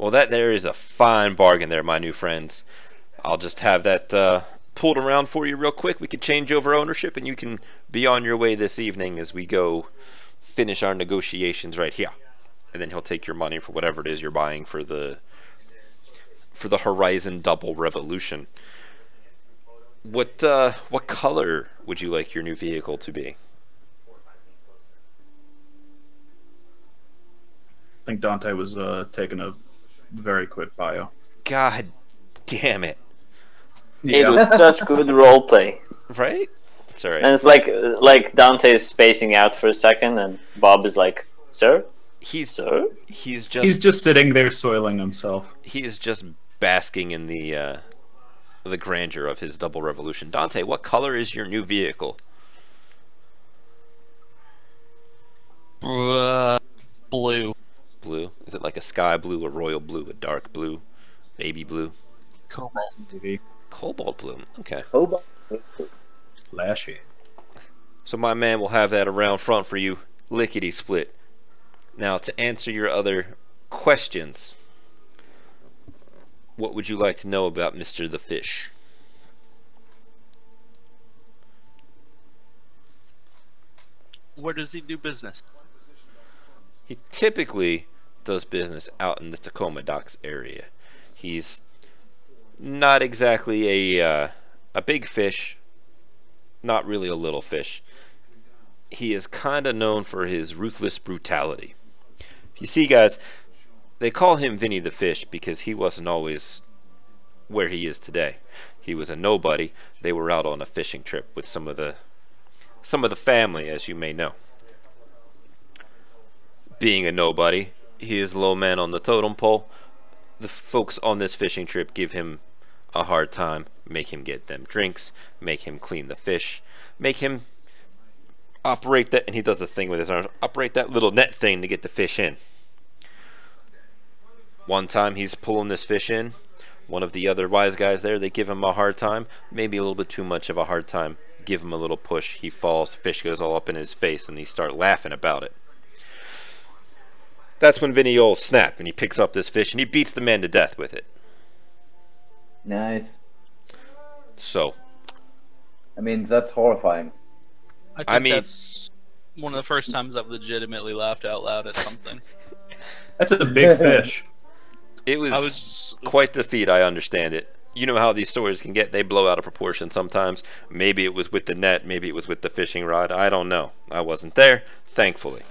Well, that there is a fine bargain there, my new friends. I'll just have that uh, pulled around for you real quick. We can change over ownership, and you can be on your way this evening as we go finish our negotiations right here. And then he'll take your money for whatever it is you're buying for the for the Horizon Double Revolution. What uh, what color would you like your new vehicle to be? I think Dante was uh, taking a very quick bio. God damn it! It was such good roleplay. Right? It's alright. And it's like like Dante is spacing out for a second, and Bob is like, "Sir, He's sir." he's just He's just sitting there soiling himself. he is just basking in the uh, the grandeur of his double revolution. Dante, what color is your new vehicle? Uh, blue. Blue. Is it like a sky blue, a royal blue, a dark blue, baby blue, Cobalt. Maybe cobalt blue? Okay. Cobalt. flashy. So my man will have that around front for you, lickety split. Now to answer your other questions, what would you like to know about Mr. the Fish? Where does he do business? He typically does business out in the Tacoma Docks area. He's not exactly a uh, a big fish, not really a little fish. He is kind of known for his ruthless brutality. You see, guys, they call him Vinny the Fish because he wasn't always where he is today. He was a nobody. They were out on a fishing trip with some of the some of the family, as you may know being a nobody, he is low man on the totem pole. The folks on this fishing trip give him a hard time, make him get them drinks, make him clean the fish, make him operate that, and he does the thing with his arms, operate that little net thing to get the fish in. One time he's pulling this fish in, one of the other wise guys there, they give him a hard time, maybe a little bit too much of a hard time. Give him a little push, he falls, the fish goes all up in his face, and they start laughing about it. That's when Vinny Oles snap and he picks up this fish and he beats the man to death with it. Nice. So, I mean, that's horrifying. I think I mean- that's one of the first times I've legitimately laughed out loud at something. That's a big fish. it was, I was quite the feat, I understand it. You know how these stories can get, they blow out of proportion sometimes. Maybe it was with the net, maybe it was with the fishing rod. I don't know. I wasn't there, thankfully.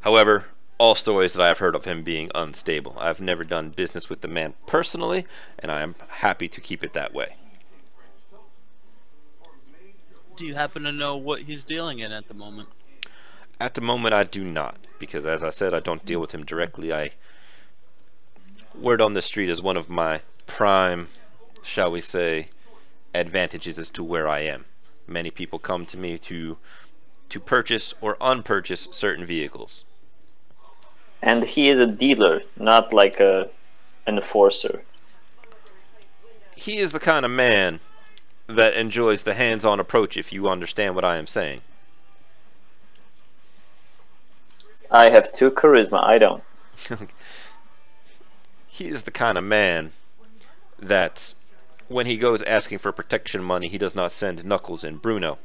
However, all stories that I have heard of him being unstable. I've never done business with the man personally, and I am happy to keep it that way. Do you happen to know what he's dealing in at the moment? At the moment, I do not, because as I said, I don't deal with him directly. I word on the street is one of my prime, shall we say, advantages as to where I am. Many people come to me to to purchase or unpurchase certain vehicles. And he is a dealer, not like a an enforcer. He is the kind of man that enjoys the hands-on approach. If you understand what I am saying. I have two charisma. I don't. he is the kind of man that when he goes asking for protection money, he does not send Knuckles and Bruno.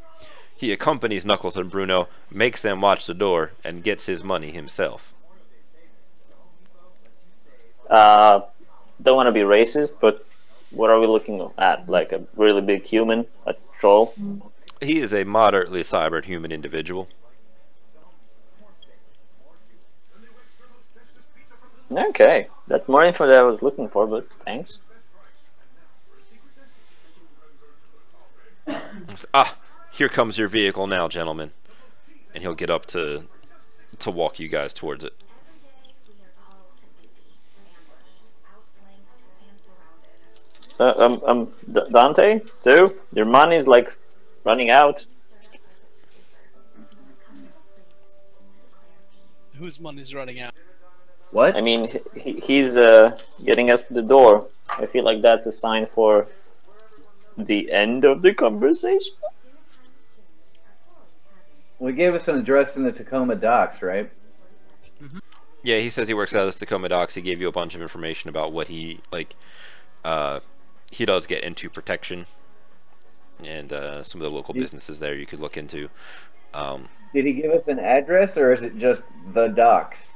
He accompanies Knuckles and Bruno, makes them watch the door, and gets his money himself. Uh, don't want to be racist, but what are we looking at? Like a really big human, a troll? He is a moderately cybered human individual. Okay, that's more info that I was looking for, but thanks. Ah, here comes your vehicle now, gentlemen. And he'll get up to to walk you guys towards it. Uh, um, um, D- Dante, so your money's like running out. Whose money's running out? What? I mean, he, he's uh, getting us to the door. I feel like that's a sign for the end of the conversation. We gave us an address in the Tacoma docks, right? Yeah, he says he works out of the Tacoma docks. He gave you a bunch of information about what he like. Uh, he does get into protection, and uh, some of the local businesses there you could look into. Um, Did he give us an address or is it just the docks?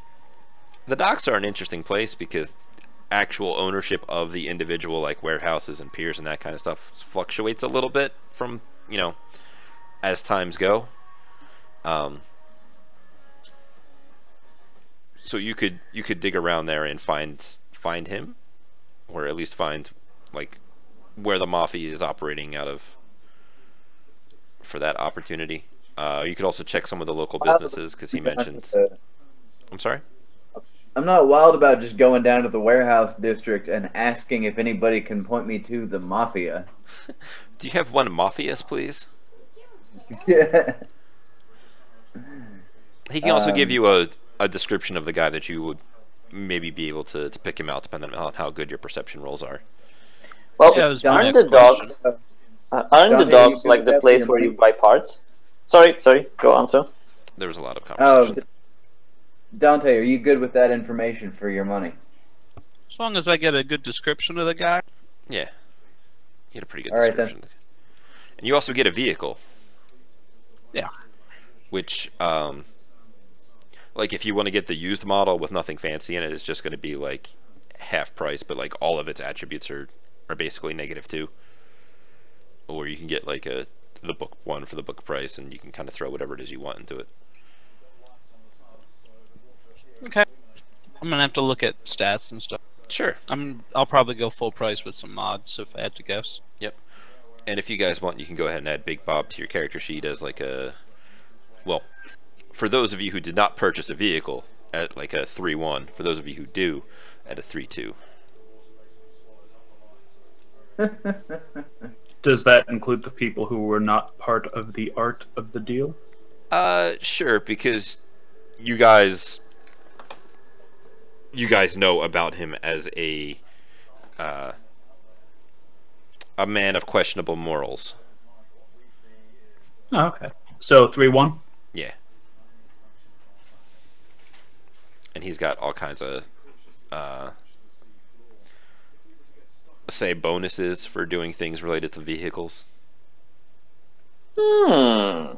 the docks are an interesting place because actual ownership of the individual like warehouses and piers and that kind of stuff fluctuates a little bit from you know as times go um, so you could you could dig around there and find find him or at least find like where the mafia is operating out of for that opportunity uh, you could also check some of the local businesses because he mentioned i'm sorry I'm not wild about just going down to the warehouse district and asking if anybody can point me to the mafia. do you have one mafias please yeah. He can also give Um, you a, a description of the guy that you would maybe be able to, to pick him out depending on how good your perception rolls are. Well, Yeah, was aren't the dogs uh, aren't the dogs like the place where you buy parts? Sorry, sorry. Go on, sir. There was a lot of Oh, conversation. Dante, are you good with that information for your money? As long as I get a good description of the guy. yeah. You had a pretty good All right, then. description. And you also get a vehicle. Yeah. Which, um, like if you want to get the used model with nothing fancy in it, it's just going to be like half price, but like all of its attributes are, are basically negative two. Or you can get like a the book one for the book price, and you can kind of throw whatever it is you want into it. Okay. I'm gonna have to look at stats and stuff. Sure. I'm. I'll probably go full price with some mods if I had to guess. Yep. And if you guys want, you can go ahead and add Big Bob to your character sheet as like a, well, for those of you who did not purchase a vehicle at like a three one. For those of you who do, at a three two. Does that include the people who were not part of the art of the deal? Uh, sure, because you guys, you guys know about him as a, uh, a man of questionable morals. Oh, okay. So three one. Yeah. And he's got all kinds of, uh, say, bonuses for doing things related to vehicles. Hmm.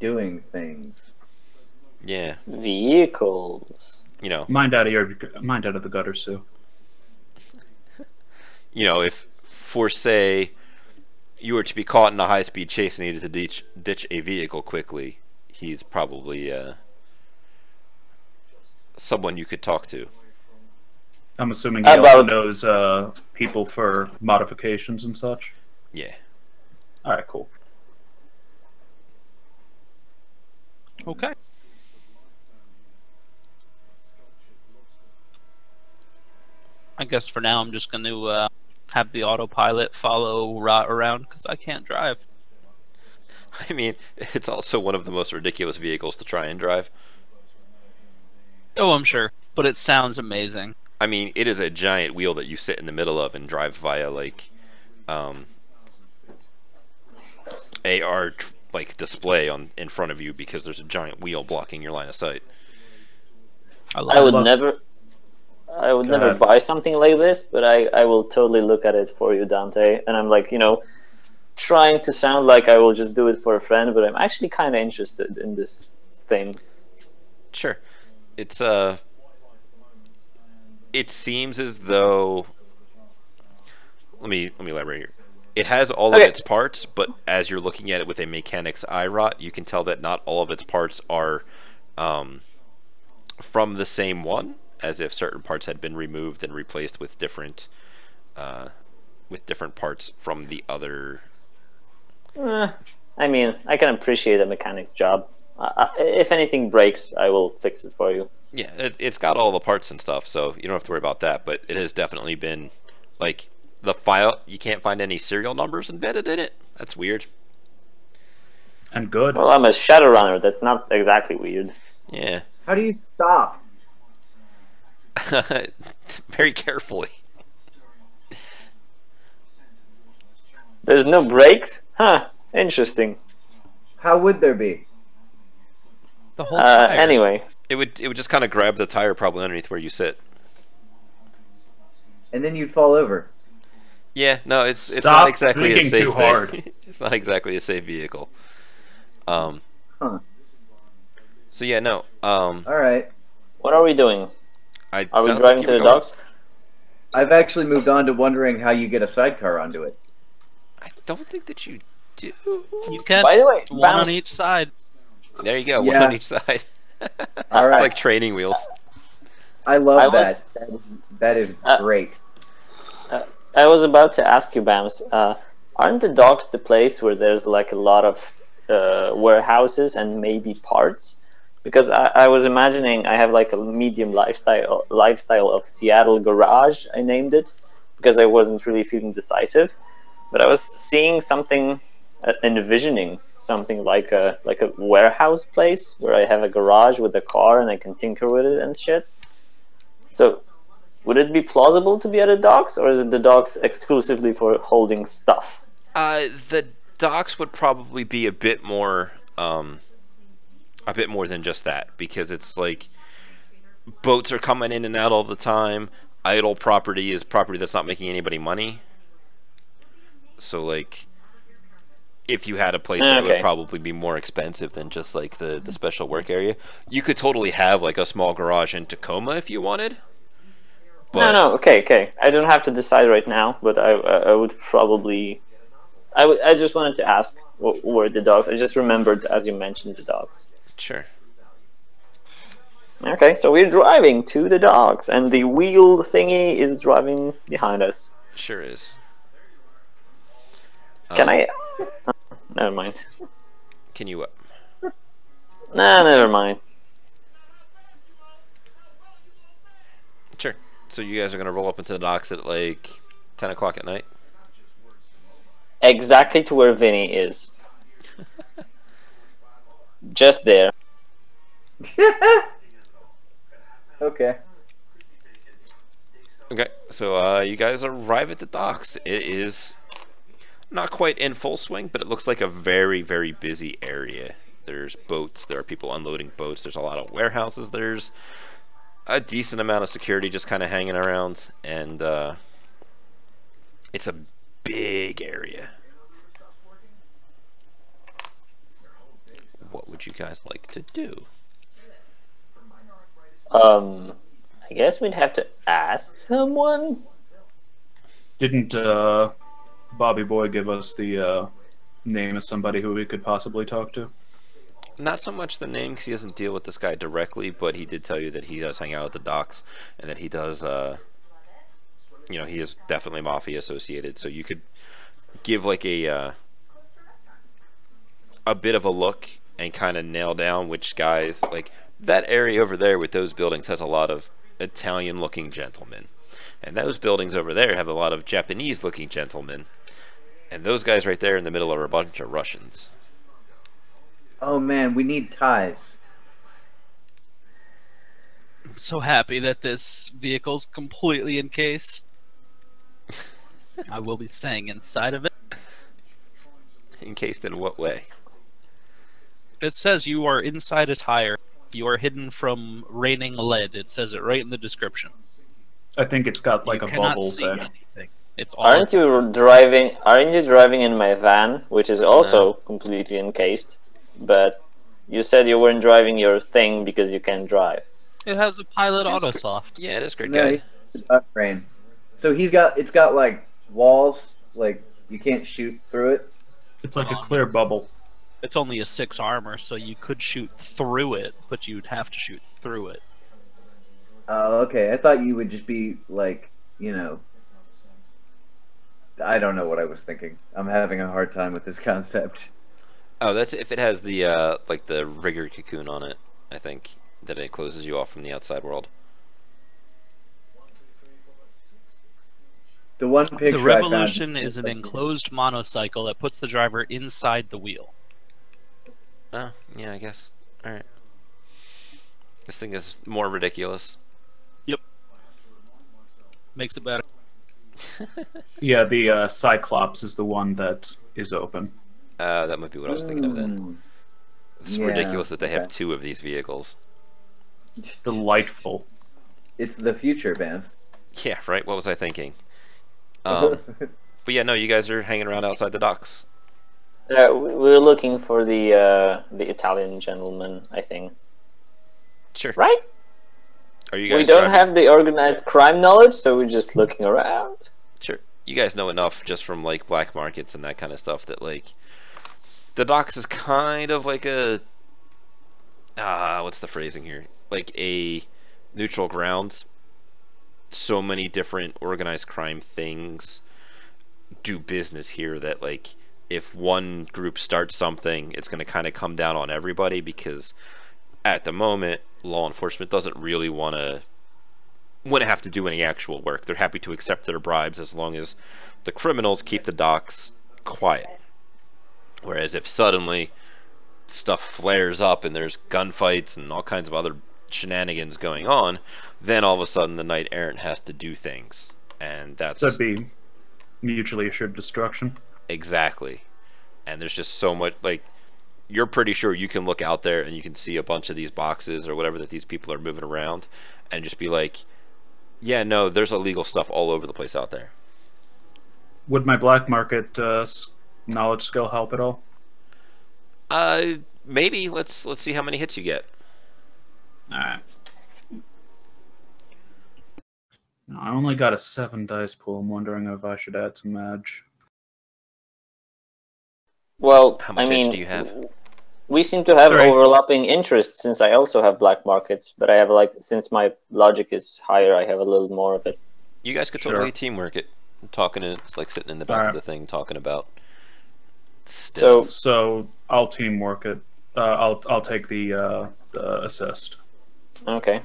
Doing things. Yeah. Vehicles. You know, Mind out of your mind out of the gutter, Sue. you know, if for say you were to be caught in a high-speed chase and needed to ditch, ditch a vehicle quickly, he's probably uh, someone you could talk to. I'm assuming he also About- knows uh, people for modifications and such. Yeah. All right, cool. Okay. I guess for now I'm just going to uh, have the autopilot follow Rot around because I can't drive. I mean, it's also one of the most ridiculous vehicles to try and drive. Oh, I'm sure, but it sounds amazing. I mean, it is a giant wheel that you sit in the middle of and drive via like um, AR like display on in front of you because there's a giant wheel blocking your line of sight. I love I would love- never. I would Go never ahead. buy something like this, but I, I will totally look at it for you, Dante. And I'm like, you know, trying to sound like I will just do it for a friend, but I'm actually kind of interested in this thing. Sure. It's uh it seems as though let me let me elaborate here. It has all of its parts, but as you're looking at it with a mechanic's eye rot, you can tell that not all of its parts are um, from the same one, as if certain parts had been removed and replaced with different uh, with different parts from the other. Eh, I mean, I can appreciate a mechanic's job. I, I, if anything breaks, I will fix it for you. Yeah, it, it's got all the parts and stuff, so you don't have to worry about that. But it has definitely been like the file. You can't find any serial numbers embedded in it. That's weird. And good. Well, I'm a Shadowrunner. That's not exactly weird. Yeah, How do you stop? very carefully. There's no brakes? Huh. Interesting. How would there be? The whole Uh, tire. anyway, It would it would just kind of grab the tire probably underneath where you sit. And then you'd fall over. Yeah, no, it's it's not exactly a safe too thing. hard. it's not exactly a safe vehicle. Um. Huh. So yeah, no. Um. All right. what are we doing? I Are we driving like to the going- docks? I've actually moved on to wondering how you get a sidecar onto it. I don't think that you do. You can By the way, one on each side. There you go. One on each side. All right. It's like training wheels. I love I was- that. That is, that is Uh, great. I was about to ask you, Bams. Uh, aren't the docks the place where there's like a lot of uh, warehouses and maybe parts? Because I, I was imagining I have like a medium lifestyle lifestyle of Seattle garage. I named it because I wasn't really feeling decisive, but I was seeing something, uh, envisioning something like a like a warehouse place where I have a garage with a car and I can tinker with it and shit. So would it be plausible to be at the docks, or is it the docks exclusively for holding stuff? Uh, the docks would probably be a bit more, um, a bit more than just that because it's like boats are coming in and out all the time. Idle property is property that's not making anybody money. So like, if you had a place that would probably be more expensive than just like the the special work area, you could totally have like a small garage in Tacoma if you wanted. no, no, okay, okay. I don't have to decide right now, but I, I would probably. I I just wanted to ask what were the dogs. I just remembered as you mentioned the dogs. Sure. Okay, so we're driving to the dogs, and the wheel thingy is driving behind us. Sure is. Can Um, I? Oh, never mind. Can you? Uh, Nah, never mind. Sure. So you guys are gonna roll up into the docks at like ten o'clock at night. Exactly to where Vinny is. Just there. okay. Okay. So uh, you guys arrive at the docks. It is not quite in full swing, but it looks like a very very busy area. There's boats. There are people unloading boats. There's a lot of warehouses. There's a decent amount of security just kind of hanging around, and uh, it's a big area. What would you guys like to do? Um, I guess we'd have to ask someone. Didn't uh, Bobby Boy give us the uh, name of somebody who we could possibly talk to? Not so much the name because he doesn't deal with this guy directly, but he did tell you that he does hang out at the docks and that he does, uh, you know, he is definitely mafia associated. So you could give like a uh, a bit of a look and kind of nail down which guys like that area over there with those buildings has a lot of Italian-looking gentlemen, and those buildings over there have a lot of Japanese-looking gentlemen, and those guys right there in the middle are a bunch of Russians. Oh man, we need ties. I'm so happy that this vehicle's completely encased. I will be staying inside of it. Encased in what way? It says you are inside a tire. You are hidden from raining lead. It says it right in the description. I think it's got like you a cannot bubble see thing. anything. It's all Aren't you driving? Aren't you driving in my van, which is also completely encased? But you said you weren't driving your thing because you can't drive. It has a pilot auto soft. Yeah, it is great No, guy. he's brain. So he's got it's got like walls, like you can't shoot through it. It's like a Um, clear bubble. It's only a six armor, so you could shoot through it, but you'd have to shoot through it. Oh, okay. I thought you would just be like, you know. I don't know what I was thinking. I'm having a hard time with this concept. Oh, that's if it has the uh, like the rigger cocoon on it. I think that it closes you off from the outside world. The one picture the I found- Revolution is an enclosed monocycle that puts the driver inside the wheel. Oh, yeah, I guess. All right. This thing is more ridiculous. Yep. Makes it better. Yeah, the uh, Cyclops is the one that is open. Uh, that might be what I was thinking of then. Mm. It's Yeah, ridiculous that they have okay. two of these vehicles. Delightful. It's the future, Bamf. Yeah, right. What was I thinking? Um, but yeah, no, you guys are hanging around outside the docks. Uh, we- we're looking for the uh, the Italian gentleman, I think. Sure. Right? Are you guys? We don't driving? have the organized crime knowledge, so we're just looking around. Sure. You guys know enough just from like black markets and that kind of stuff that like the docks is kind of like a ah, what's the phrasing here? Like a neutral grounds. So many different organized crime things do business here that like if one group starts something, it's going to kind of come down on everybody because at the moment law enforcement doesn't really want to wouldn't have to do any actual work. They're happy to accept their bribes as long as the criminals keep the docks quiet. Whereas if suddenly stuff flares up and there's gunfights and all kinds of other shenanigans going on, then all of a sudden the knight errant has to do things. And that's That'd be mutually assured destruction. Exactly. And there's just so much like you're pretty sure you can look out there and you can see a bunch of these boxes or whatever that these people are moving around and just be like, yeah, no, there's illegal stuff all over the place out there. Would my black market uh, knowledge skill help at all? Uh maybe let's let's see how many hits you get. Alright. No, I only got a seven dice pool. I'm wondering if I should add some edge. Well, How much I edge mean, do you have? We seem to have Sorry. overlapping interests since I also have black markets, but I have like since my logic is higher, I have a little more of it. You guys could Sure. totally teamwork it. Talking in, it's like sitting in the back Alright. of the thing talking about So- stuff. So I'll teamwork it. Uh, I'll I'll take the uh, the assist. Okay.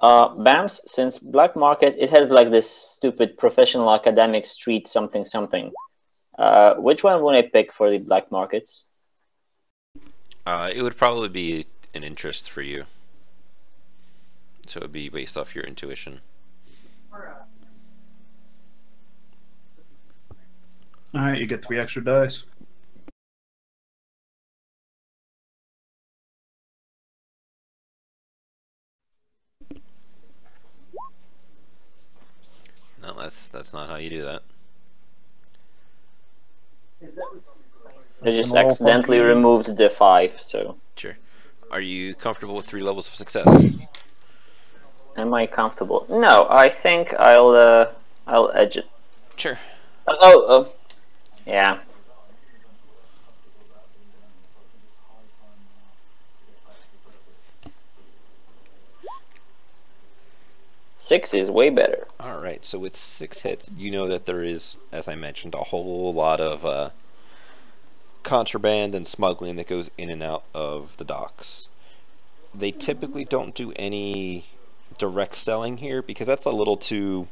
Uh, BAMS, since black market, it has like this stupid professional academic street something something. Uh, which one would I pick for the black markets? Uh, it would probably be an interest for you. So it would be based off your intuition. All right, you get three extra dice. That's that's not how you do that. I just accidentally removed the five, so Sure. Are you comfortable with three levels of success? am I comfortable? No, I think I'll uh, I'll edge it. Sure. Oh, oh, oh. yeah. Six is way better. All right. So with six hits, you know that there is, as I mentioned, a whole lot of uh, contraband and smuggling that goes in and out of the docks. They typically don't do any direct selling here because that's a little too,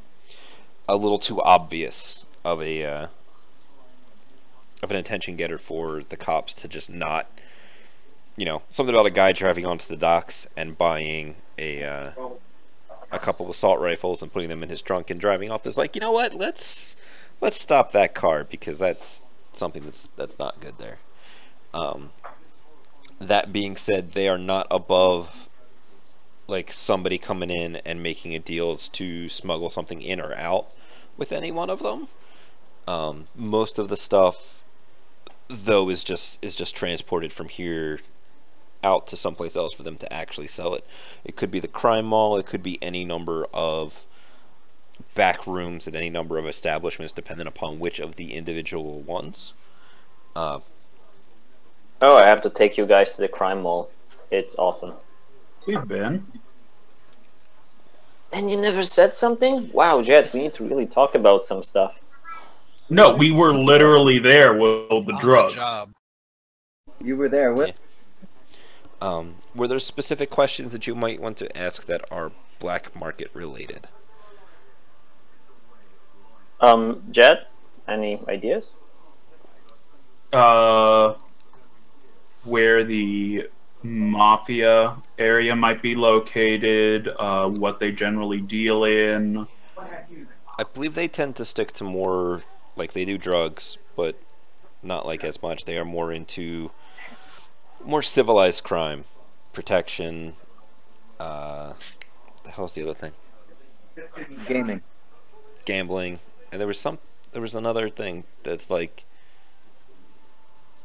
a little too obvious of a uh, of an attention getter for the cops to just not, you know, something about a guy driving onto the docks and buying a. Uh, a couple of assault rifles and putting them in his trunk and driving off is like, you know what? Let's let's stop that car because that's something that's that's not good there. Um, that being said, they are not above like somebody coming in and making a deal to smuggle something in or out with any one of them. Um, most of the stuff, though, is just is just transported from here out to someplace else for them to actually sell it. It could be the crime mall, it could be any number of back rooms at any number of establishments, depending upon which of the individual ones. Uh, Oh, I have to take you guys to the crime mall. It's awesome. We've been. And you never said something? Wow, Jet, we need to really talk about some stuff. No, we were literally there with the On the drugs. job. You were there with. Um, were there specific questions that you might want to ask that are black market related? Um, Jet, any ideas? Uh, where the mafia area might be located, uh, what they generally deal in, I believe they tend to stick to more like they do drugs, but not like as much. They are more into more civilized crime, protection. Uh, the hell's the other thing? Gaming. Gambling, and there was some. There was another thing that's like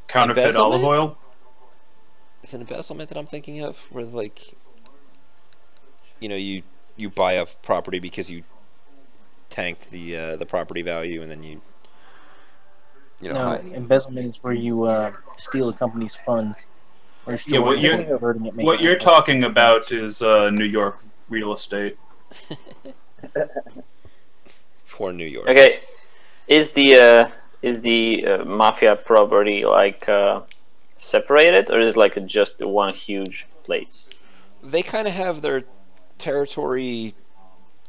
Counterfeit olive oil. is it embezzlement that I'm thinking of, where like you know you you buy a property because you tanked the uh, the property value and then you you know No, hi- embezzlement is where you uh, steal a company's funds. Or Yeah, what you're- it, diverting it, making What you're talking about is uh, New York real estate. poor New York. Okay, is the uh, is the uh, mafia property like uh, separated, or is it like just one huge place? They kind of have their territory.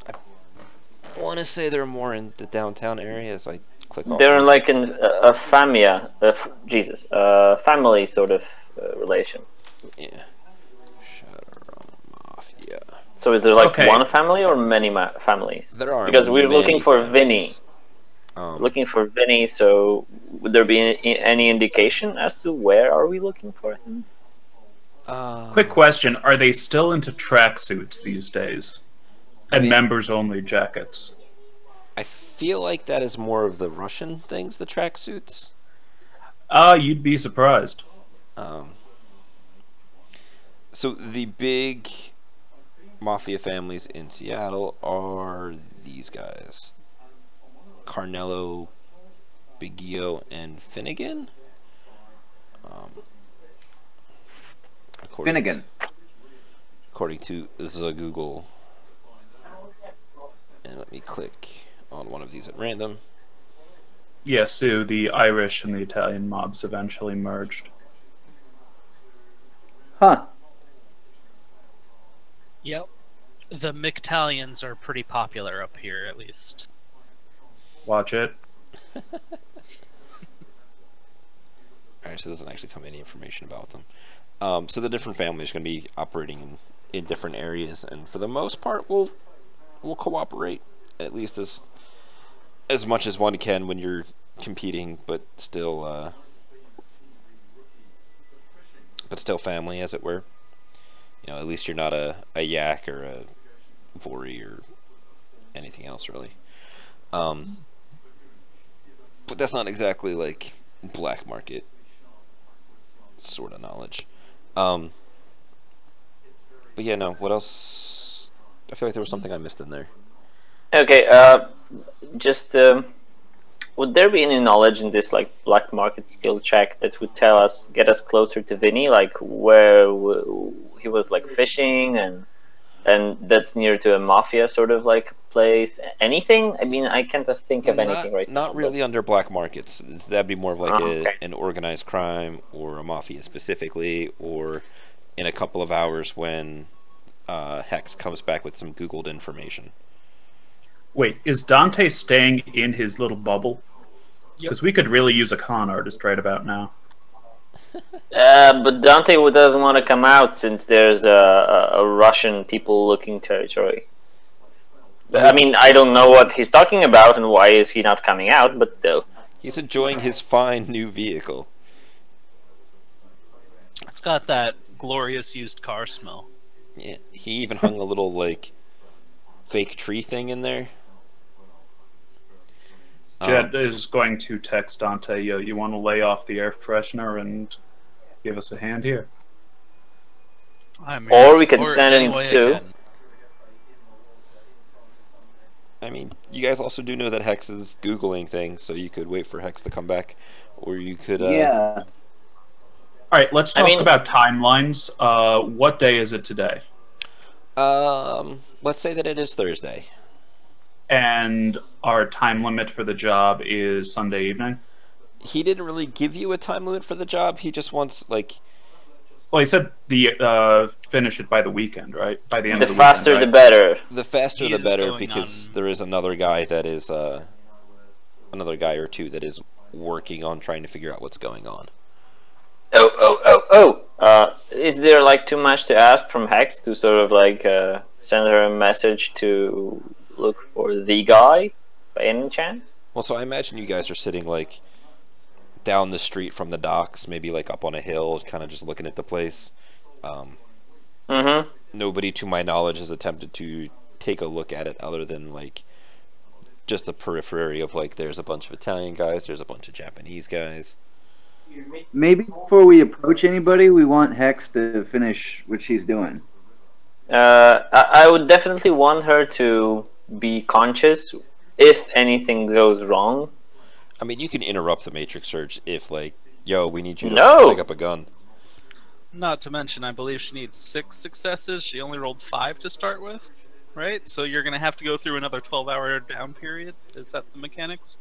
I want to say they're more in the downtown areas. I click. They're the- like in a, a famia, a f- Jesus, a family sort of uh, relation. yeah. Shadowrun Mafia. So is there like Okay. one family or many ma- families? There are Because we're looking for Vinny. families. Um, Looking for Vinny. So would there be any, any indication as to where are we looking for him? uh, Quick question: Are they still into tracksuits these days, and mean- members-only jackets? I feel like that is more of the Russian things, the tracksuits. Ah, you'd be surprised. Um, so the big mafia families in Seattle are these guys: Ciarniello, Biggio, and Finnigan. Um, according Finnigan. according to the Google. And let me click on one of these at random. Yes, Sue. The Irish and the Italian mobs eventually merged. Huh. Yep. The McTalians are pretty popular up here, at least. Watch it. Alright, so it doesn't actually tell me any information about them. Um, so the different families are going to be operating in, in different areas, and for the most part, we'll we'll cooperate at least as as much as one can when you're competing, but still uh, but still family, as it were. You know, at least you're not a, a yak or a vori or anything else really. Um, but that's not exactly like black market sort of knowledge. Um, but yeah, no. What else? I feel like there was something I missed in there. Okay, uh, just um, would there be any knowledge in this like black market skill check that would tell us, get us closer to Vinny, like where w- he was like fishing and and that's near to a mafia sort of like place? Anything? I mean, I can't just think of anything not, right now. Not but- really under black markets. That'd be more of like Oh, a, okay. an organized crime or a mafia specifically, or in a couple of hours when uh, Hex comes back with some Googled information. Wait, is Dante staying in his little bubble? Yep. Because we could really use a con artist right about now. Uh, but Dante doesn't want to come out since there's a, a, a Russian people looking territory. I mean, I don't know what he's talking about and why is he not coming out, but still. He's enjoying his fine new vehicle. It's got that glorious used car smell. Yeah, he even hung a little like fake tree thing in there. Jet Um, is going to text Dante, yo, you want to lay off the air freshener and give us a hand here? I'm Or we can to support send in any I Sue. I mean, you guys also do know that Hex is googling things, so you could wait for Hex to come back, or you could. Uh, yeah. All right, let's I talk mean- about timelines. Uh, what day is it today? Um, let's say that it is Thursday. And our time limit for the job is Sunday evening. He didn't really give you a time limit for the job. He just wants like Well, he said the uh, finish it by the weekend, right? By the end The of the faster weekend, the right? better. the faster He the better because on- there is another guy that is uh another guy or two that is working on trying to figure out what's going on. Oh, oh, oh, oh! Uh, is there like too much to ask from Hex to sort of like uh, send her a message to look for the guy by any chance? Well, so I imagine you guys are sitting like down the street from the docks, maybe like up on a hill, kind of just looking at the place. Um, Mm-hmm. nobody, to my knowledge, has attempted to take a look at it other than like just the periphery of like there's a bunch of Italian guys, there's a bunch of Japanese guys. Maybe before we approach anybody, we want Hex to finish what she's doing. Uh, I, I would definitely want her to be conscious if anything goes wrong. I mean, you can interrupt the Matrix Search if like, yo, we need you to No! pick up a gun. Not to mention, I believe she needs six successes. She only rolled five to start with, right? So you're gonna have to go through another 12-hour down period. Is that the mechanics?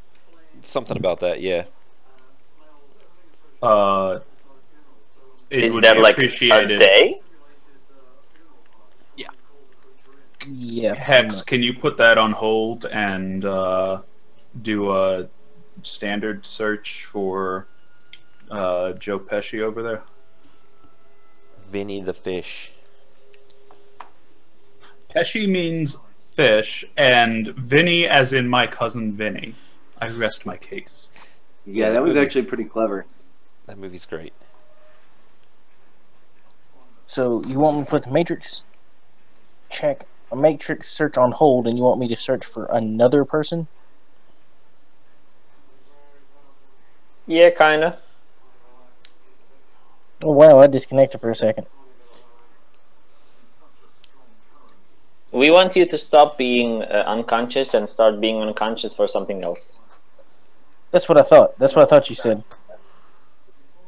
Something about that, yeah. Uh, it Is would that be like a appreciated. day? Yeah. Hex, can you put that on hold and uh, do a standard search for uh, Joe Pesci over there? Vinny the fish. Pesci means fish, and Vinny as in my cousin Vinny. I rest my case. Yeah, that was actually pretty clever. That movie's great. So you want me to put the matrix check a matrix search on hold, and you want me to search for another person? Yeah, kinda. Oh wow, I disconnected for a second. We want you to stop being uh, unconscious and start being unconscious for something else. That's what I thought. That's what I thought you said.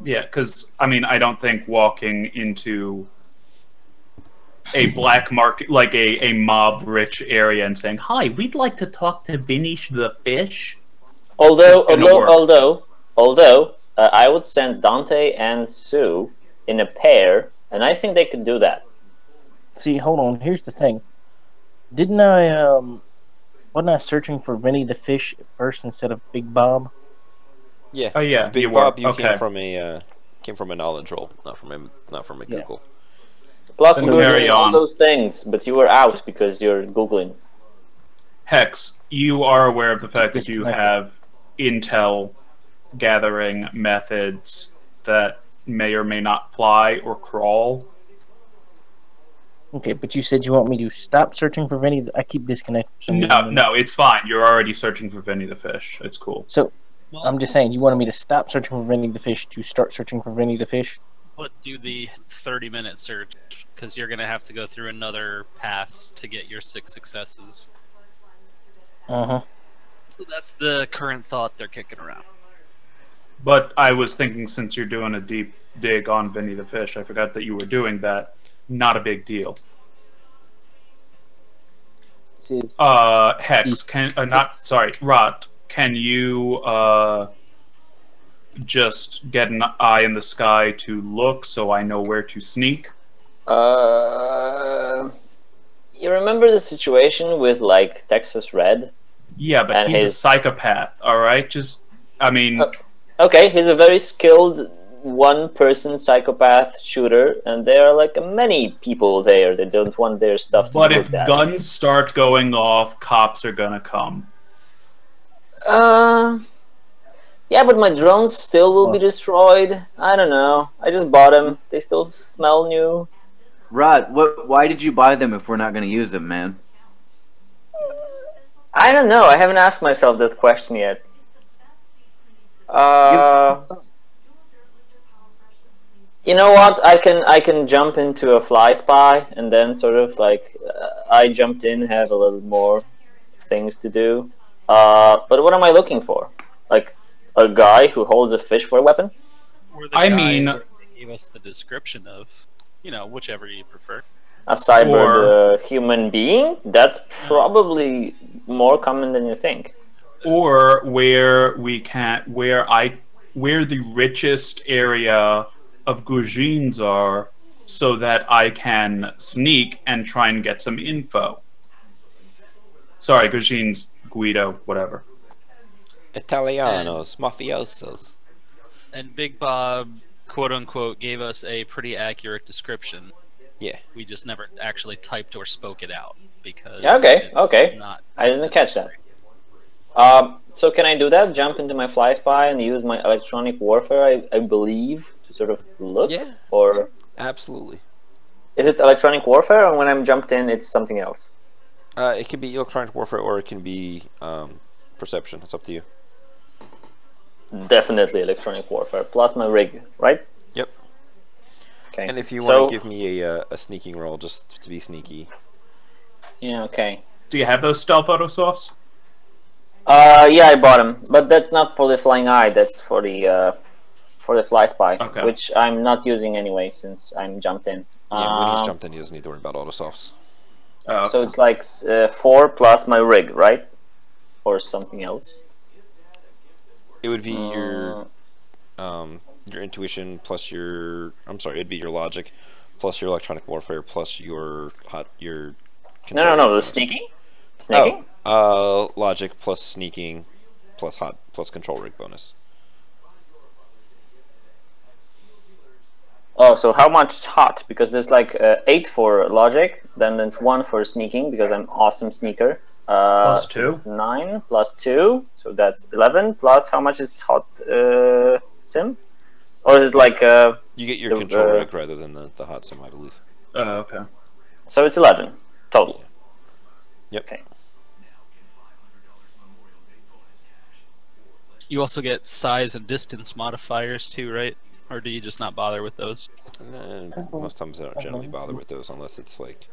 Yeah, because I mean, I don't think walking into a black market, like a, a mob rich area, and saying, "Hi, we'd like to talk to Vinish the fish." Although, It's although, work. although, although, uh, I would send Dante and Sue in a pair, and I think they could do that. See, hold on. Here's the thing. Didn't I um wasn't I searching for Vinny the fish first instead of Big Bob? Yeah. Oh yeah, Big you Bob, were. you okay. came from a uh, came from a knowledge roll, not from a not from a Yeah. Google. Plus, you were doing all those things, but you were out because you're googling. Hex, you are aware of the fact that you have intel gathering methods that may or may not fly or crawl. Okay, but you said you want me to stop searching for Vinny. I keep disconnecting. No, no, it's fine. You're already searching for Vinny the fish. It's cool. So Well, I'm just saying, you wanted me to stop searching for Vinny the fish to start searching for Vinny the fish. But do the 30-minute search because you're gonna have to go through another pass to get your six successes. Uh huh. So that's the current thought they're kicking around. But I was thinking since you're doing a deep dig on Vinny the fish, I forgot that you were doing that. Not a big deal. Uh, Hex, can uh, not sorry, Rot. Can you uh just get an eye in the sky to look so I know where to sneak? Uh, you remember the situation with like Texas Red? Yeah, but And he's his- a psychopath. All right, just I mean, Uh, Okay, he's a very skilled one-person psychopath shooter, and there are like many people there that don't want their stuff to but be if looked at. guns start going off, cops are gonna come. Uh, yeah, but my drones still will be destroyed. I don't know. I just bought them. They still smell new. Rot, what? Why did you buy them if we're not going to use them, man? I don't know. I haven't asked myself that question yet. Uh, you know what? I can I can jump into a fly spy and then sort of like uh, I jumped in, have a little more things to do. Uh, but what am I looking for? Like a guy who holds a fish for a weapon? Or the I guy mean- that they gave us the description of, you know, whichever you prefer. A cyber Or- uh, human being? That's probably more common than you think. or where we can where I where the richest area of Gujins are so that I can sneak and try and get some info. Sorry, Gujins, Guido, whatever. Italianos, mafiosos. And Big Bob, quote unquote, gave us a pretty accurate description. Yeah. We just never actually typed or spoke it out because. Yeah, okay, it's okay. Not I didn't catch that. Um, so can I do that? Jump into my fly spy and use my electronic warfare, I, I believe, to sort of look? Yeah. Or Absolutely. is it electronic warfare, or when I'm jumped in, it's something else? Uh, it can be electronic warfare or it can be um, perception. It's up to you. Definitely electronic warfare, plus my rig, right? Yep. Okay. And if you So- want to give me a, uh, a sneaking roll just to be sneaky. Yeah, okay. Do you have those stealth autosofts? Uh, yeah, I bought them, but that's not for the flying eye. That's for the uh, for the fly spy, Okay. which I'm not using anyway since I'm jumped in. Yeah, when he's Um, jumped in, he doesn't need to worry about autosofts. Oh, So it's like uh, four plus my rig, right? Or something else. It would be your Uh, um, your intuition plus your I'm sorry, it'd be your logic plus your electronic warfare plus your hot your no, no, no. The sneaking. Sneaking. Oh, uh, logic plus sneaking plus hot plus control rig bonus. Oh, so how much is hot? Because there's like uh, eight for logic, then there's one for sneaking because I'm awesome sneaker. Uh, Plus two? so nine plus two, so that's eleven. Plus how much is hot, uh, sim? Or is it like uh, You get your The- control uh, rig rather than the, the hot sim, I believe. oh, okay. so it's eleven total? Yep. Okay. You also get size and distance modifiers too, right? Or do you just not bother with those? Uh, most times I don't generally bother with those unless it's like,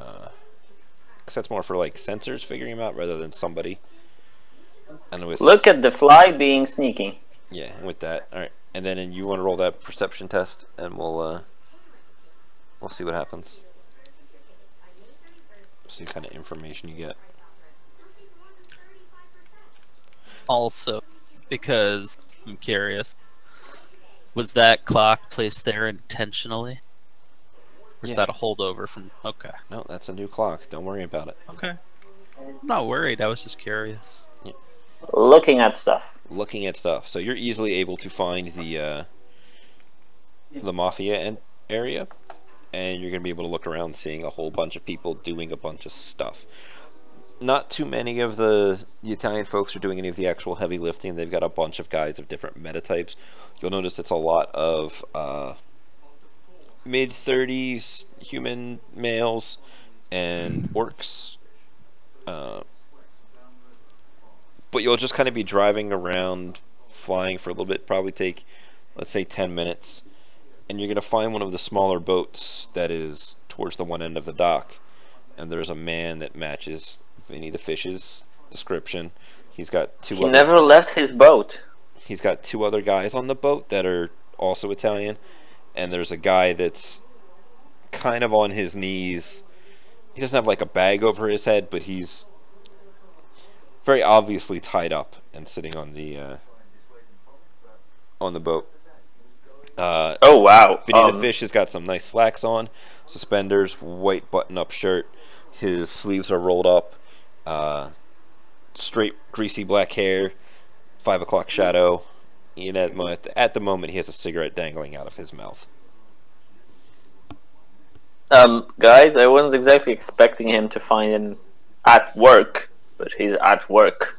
uh, cause that's more for like sensors figuring them out rather than somebody. And with Look at the fly being sneaky. yeah, and with that, all right, and then and you want to roll that perception test, and we'll uh, we'll see what happens. See kind of information you get. Also, because I'm curious, was that clock placed there intentionally? Or is Yeah. that a holdover from? Okay. No, that's a new clock. Don't worry about it. Okay. I'm not worried. I was just curious. Looking at stuff. looking at stuff. So you're easily able to find the uh, the mafia en- area, and you're gonna be able to look around, seeing a whole bunch of people doing a bunch of stuff. Not too many of the, the Italian folks are doing any of the actual heavy lifting. They've got a bunch of guys of different meta types. You'll notice it's a lot of uh, mid 30s human males and orcs. Uh, but you'll just kind of be driving around, flying for a little bit. Probably take, let's say, 10 minutes, and you're gonna find one of the smaller boats that is towards the one end of the dock, and there's a man that matches Vinny the Fish's description. He's got two. He other, never left his boat. He's got two other guys on the boat that are also Italian, and there's a guy that's kind of on his knees. He doesn't have like a bag over his head, but he's very obviously tied up and sitting on the uh, on the boat. Uh, Oh wow. Vinny Um, the Fish has got some nice slacks on, suspenders, white button-up shirt. His sleeves are rolled up, uh, straight greasy black hair, five o'clock shadow. And at, mo- at the moment, he has a cigarette dangling out of his mouth. Um, guys, I wasn't exactly expecting him to find him at work, but he's at work.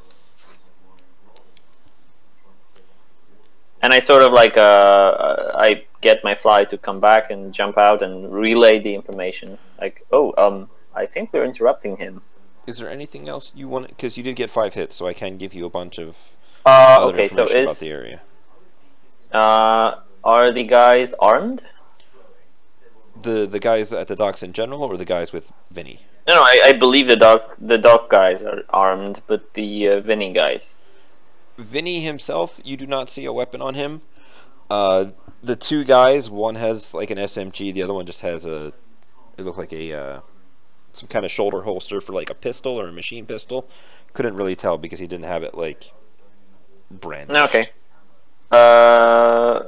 And I sort of like uh, I get my fly to come back and jump out and relay the information. Like, oh, um, I think we're interrupting him. Is there anything else you want? Because you did get five hits, so I can give you a bunch of Uh, okay, so about is the area. uh, are the guys armed? The the guys at the docks in general, or the guys with Vinny? No, no, I, I believe the dock the dock guys are armed, but the uh, Vinny guys. Vinny himself, you do not see a weapon on him. Uh, the two guys, one has like an SMG, the other one just has a. It looked like a uh, some kind of shoulder holster for like a pistol or a machine pistol. Couldn't really tell because he didn't have it like brandished. Okay. Uh,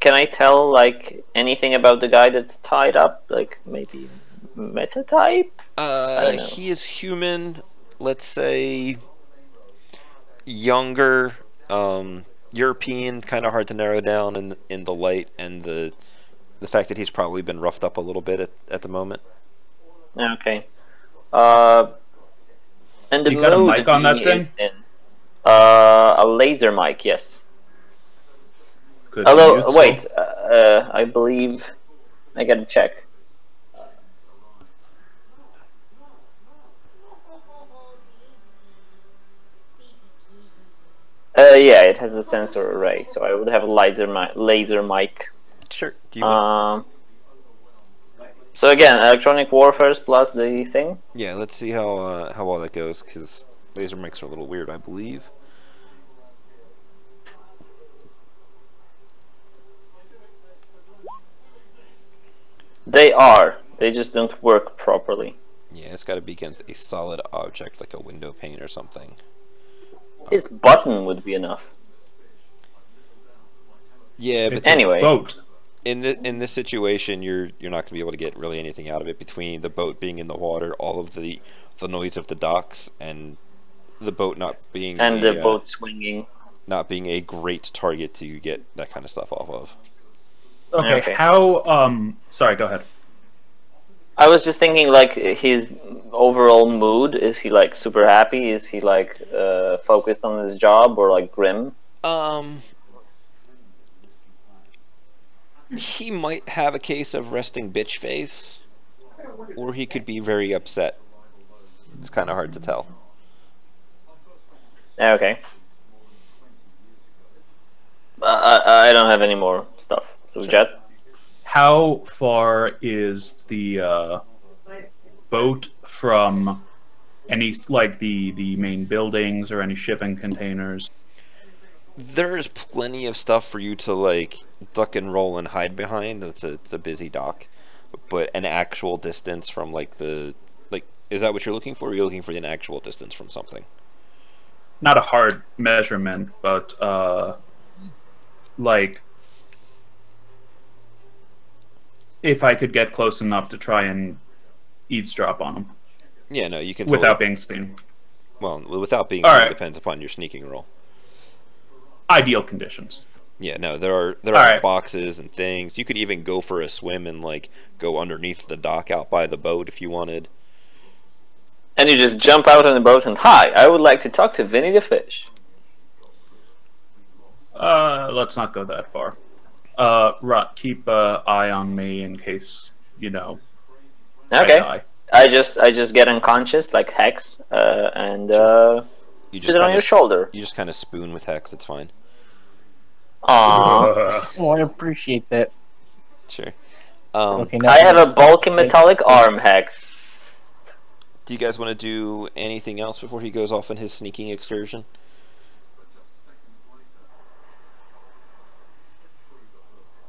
can I tell like anything about the guy that's tied up? Like maybe meta type? Uh, he is human. Let's say younger, um, European. Kind of hard to narrow down in in the light and the the fact that he's probably been roughed up a little bit at, at the moment. Okay. Uh, and the You got a mood mic on that he thing? Is in. Uh, a laser mic, yes. Good Although, wait, uh, uh, I believe I gotta check. Uh, yeah, it has a sensor array, so I would have a laser mi- laser mic. Sure. Do you Um, so again, electronic warfare plus the thing. yeah, let's see how uh, how well that goes because laser mics are a little weird, I believe. They are. They just don't work properly. Yeah, it's got to be against a solid object like a window pane or something. His button would be enough. Yeah, but It's a Anyway. boat. in this in this situation, you're you're not going to be able to get really anything out of it between the boat being in the water, all of the the noise of the docks, and the boat not being And a, the uh, boat swinging. not being a great target to get that kind of stuff off of. Okay, Okay. how? Um, sorry, go ahead. I was just thinking, like his overall mood. Is he like super happy? Is he like uh, focused on his job or like grim? Um, he might have a case of resting bitch face, or he could be very upset. It's kind of hard to tell. Okay. Uh, I I don't have any more stuff. So Jet. How far is the uh, boat from any like the the main buildings or any shipping containers? There's plenty of stuff for you to like duck and roll and hide behind. It's a it's a busy dock, but an actual distance from like the like is that what you're looking for? Or are you looking for an actual distance from something? Not a hard measurement, but uh, like if I could get close enough to try and eavesdrop on them Yeah, no, you can without being seen. well without being seen right. depends upon your sneaking roll. Ideal conditions. Yeah, no, there are there All are right. boxes and things. You could even go for a swim and like go underneath the dock out by the boat if you wanted. And you just jump out on the boat and hi, I would like to talk to Vinny the fish. Uh, let's not go that far. Uh, Rot, keep uh, eye on me in case you know. I Okay. die. I just I just get unconscious like Hex, uh, and uh, You just sit on kinda your shoulder. You just kind of spoon with hex. It's fine. Aww. Oh, I appreciate that. Sure. Um, Okay, now I have a bulky metallic arm, Hex. Do you guys want to do anything else before he goes off on his sneaking excursion?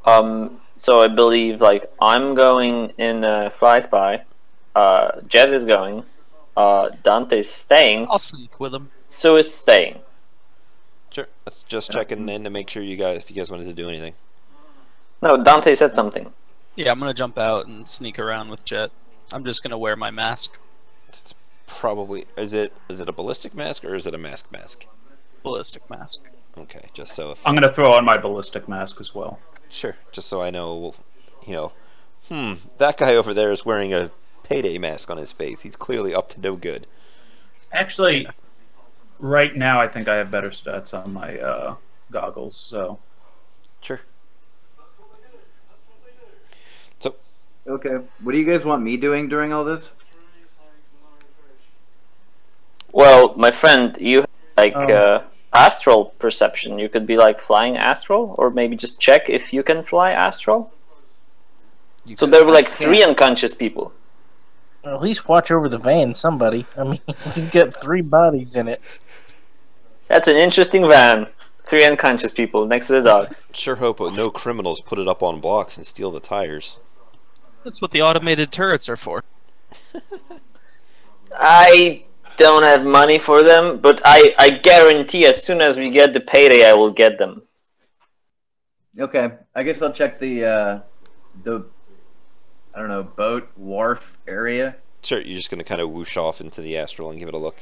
Um, so I believe like I'm going in uh, Fly Spy. Uh, Jet is going. Uh, Dante's staying. I'll sneak with him. Sue is staying. Sure. Let's just checking in to make sure you guys, if you guys wanted to do anything. No, Dante said something. Yeah, I'm gonna jump out and sneak around with Jet. I'm just gonna wear my mask, It's probably is it is it a ballistic mask or is it a mask mask? ballistic mask. Okay, just so if I'm gonna throw on my ballistic mask as well. sure, just so I know, you know, hmm, that guy over there is wearing a payday mask on his face. He's clearly up to no good. Actually, right now I think I have better stats on my uh, goggles. So Sure. So Okay. What do you guys want me doing during all this? Well, my friend, you have, like Oh. uh, astral perception. You could be like flying astral, or maybe just check if you can fly astral. you So could- there were like three unconscious people. At least watch over the van, somebody. I mean, you've got three bodies in it. That's an interesting van. Three unconscious people next to the dogs. sure hope no criminals put it up on blocks and steal the tires. That's what the automated turrets are for. I don't have money for them, but I, I guarantee as soon as we get the payday, I will get them. Okay. I guess I'll check the uh, the I don't know boat wharf area. Sure, you're just gonna kind of whoosh off into the astral and give it a look.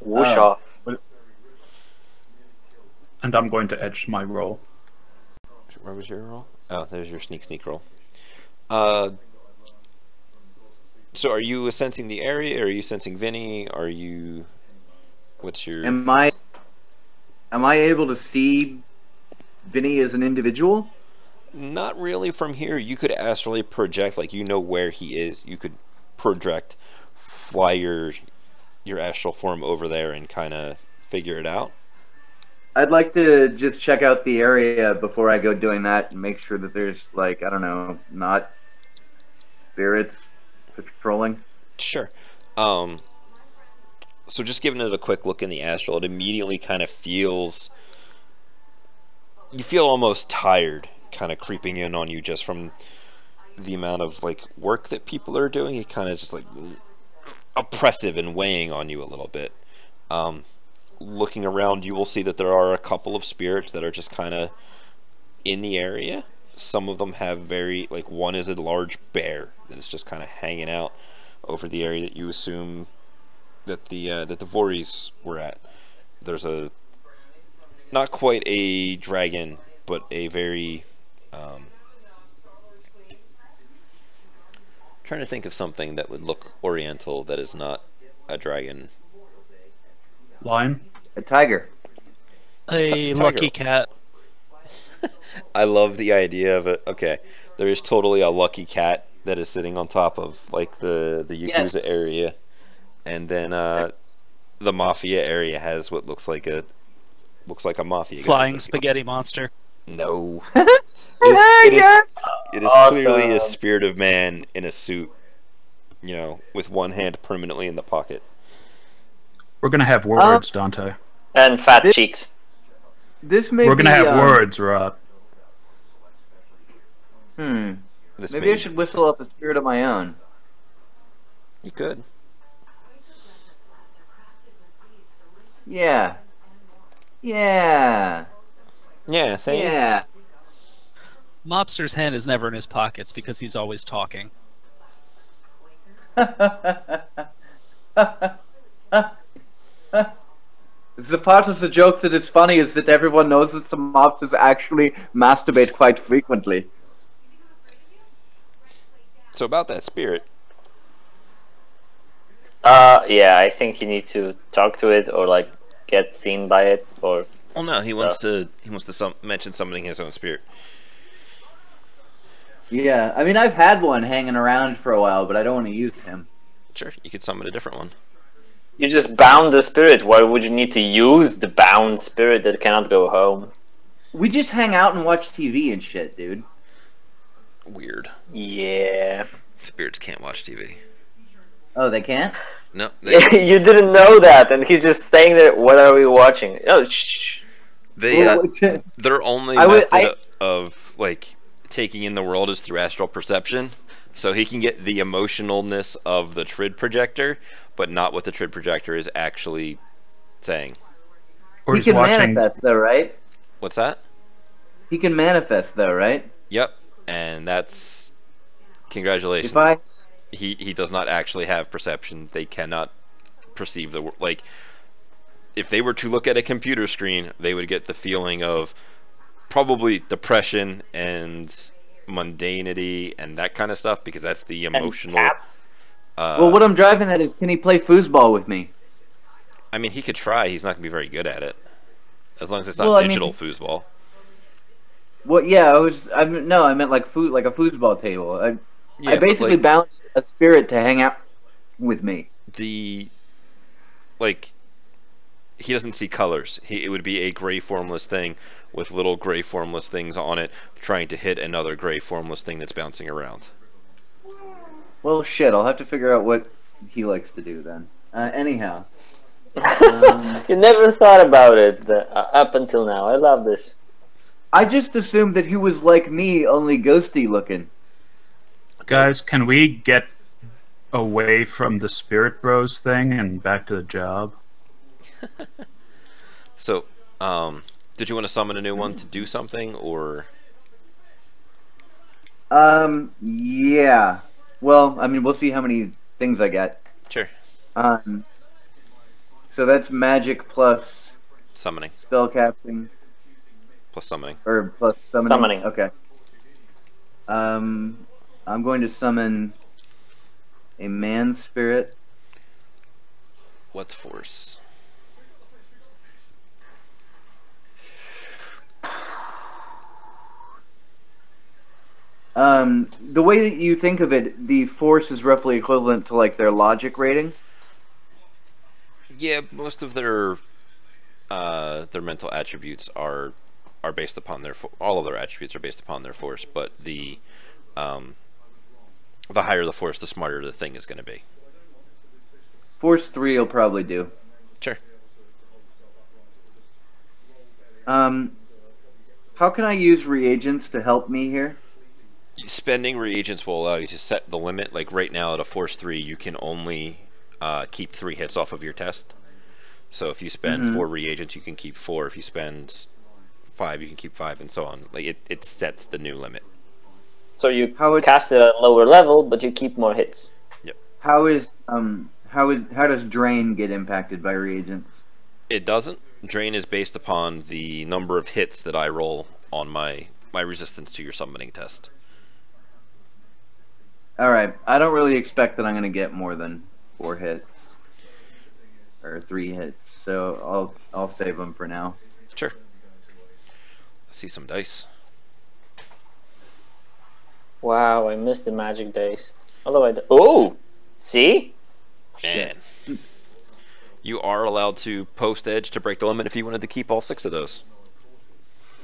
Whoosh Oh. off. and I'm going to edge my roll. where was your roll? Oh, there's your sneak sneak roll. Uh, so are you sensing the area? Are you sensing Vinny? Are you? What's your? Am I am I able to see Vinny as an individual? Not really from here. You could astrally project, like you know where he is. You could project, fly your your astral form over there and kind of figure it out. I'd like to just check out the area before I go doing that and make sure that there's like I don't know, not spirits patrolling. Sure. Um, so just giving it a quick look in the astral, it immediately kind of feels. You feel almost tired, kind of creeping in on you just from the amount of like work that people are doing. It kind of just like oppressive and weighing on you a little bit. Um, looking around, you will see that there are a couple of spirits that are just kind of in the area. Some of them have very like one is a large bear that is just kind of hanging out over the area that you assume that the uh, that the Voorhees were at. There's a not quite a dragon, but a very um, trying to think of something that would look oriental that is not a dragon. Lion. A tiger. A Ti- lucky cat. I love the idea of it. Okay, there is totally a lucky cat that is sitting on top of like the the yakuza Yes. area, and then uh, the mafia area has what looks like a looks like a mafia guy. Flying It's like- spaghetti monster. No, it is, it is, it is clearly a spirit of man in a suit, you know, with one hand permanently in the pocket. We're gonna have words, Dante. And fat This- cheeks. This may We're gonna be, have um, words, Rob. Hmm. This Maybe may, I should whistle up a spirit of my own. You could. Yeah. Yeah. Yeah, say it. Yeah. Mobster's hand is never in his pockets because he's always talking. the part of the joke that is funny is that everyone knows that some mobsters actually masturbate quite frequently. So about that spirit, Uh, yeah, I think you need to talk to it or like get seen by it or Well, no, he wants to. He wants to some, mention summoning his own spirit. Yeah, I mean, I've had one hanging around for a while, but I don't want to use him. Sure, you could summon a different one. You just bound the spirit. Why would you need to use the bound spirit that cannot go home? We just hang out and watch TV and shit, dude. Weird. Yeah. Spirits can't watch TV. Oh, they can't? No, they, you didn't know that, and he's just saying that. What are we watching? Oh, shh. they uh, their only I would- method I- of like taking in the world is through astral perception. So he can get the emotionalness of the Trid projector, but not what the Trid projector is actually saying. Or he he's can watching. manifest, though, right? What's that? He can manifest, though, right? Yep, and that's congratulations. If I he he does not actually have perception. They cannot perceive the wor- like. If they were to look at a computer screen, they would get the feeling of probably depression and mundanity and that kind of stuff because that's the emotional. And emotional. cats. Uh, well, what I'm driving at is, can he play foosball with me? I mean, he could try. He's not gonna be very good at it, as long as it's not Well, I mean- digital foosball. Well, yeah, I was. I mean, no, I meant like food, like a foosball table. I, Yeah, I basically like, bound a spirit to hang out with me. the like he doesn't see colors. He it would be a gray formless thing with little gray formless things on it trying to hit another gray formless thing that's bouncing around. Well, shit, I'll have to figure out what he likes to do then. Uh, anyhow, um, You never thought about it uh, up until now. I love this. I just assumed that he was like me, only ghosty looking. Guys, can we get away from the Spirit Bros thing and back to the job? So, um did you want to summon a new one to do something or Um, yeah. Well, I mean, we'll see how many things I get. sure Um, so that's magic plus summoning? spell casting, plus summoning. or plus summoning. Summoning. Okay. Um, I'm going to summon a man spirit. What's force? Um, the way that you think of it, the force is roughly equivalent to like their logic rating. Yeah, most of their uh, their mental attributes are are based upon their all of their attributes are based upon their force, but the um, the higher the force, the smarter the thing is going to be. Force three will probably do. Sure. Um, how can I use reagents to help me here? Spending reagents will allow you to set the limit. Like right now at a force three, you can only uh, keep three hits off of your test. So if you spend Mhm. four reagents, you can keep four. If you spend five, you can keep five, and so on. Like it, it sets the new limit. So you How would cast it at a lower level, but you keep more hits. Yep. how is um how is how does drain get impacted by reagents? It doesn't. Drain is based upon the number of hits that I roll on my my resistance to your summoning test. All right, I don't really expect that I'm going to get more than four hits or three hits, so I'll I'll save them for now. Sure. Let's see some dice. Wow, I missed the magic days. Although I d- oh, see, Man. You are allowed to post edge to break the limit if you wanted to keep all six of those.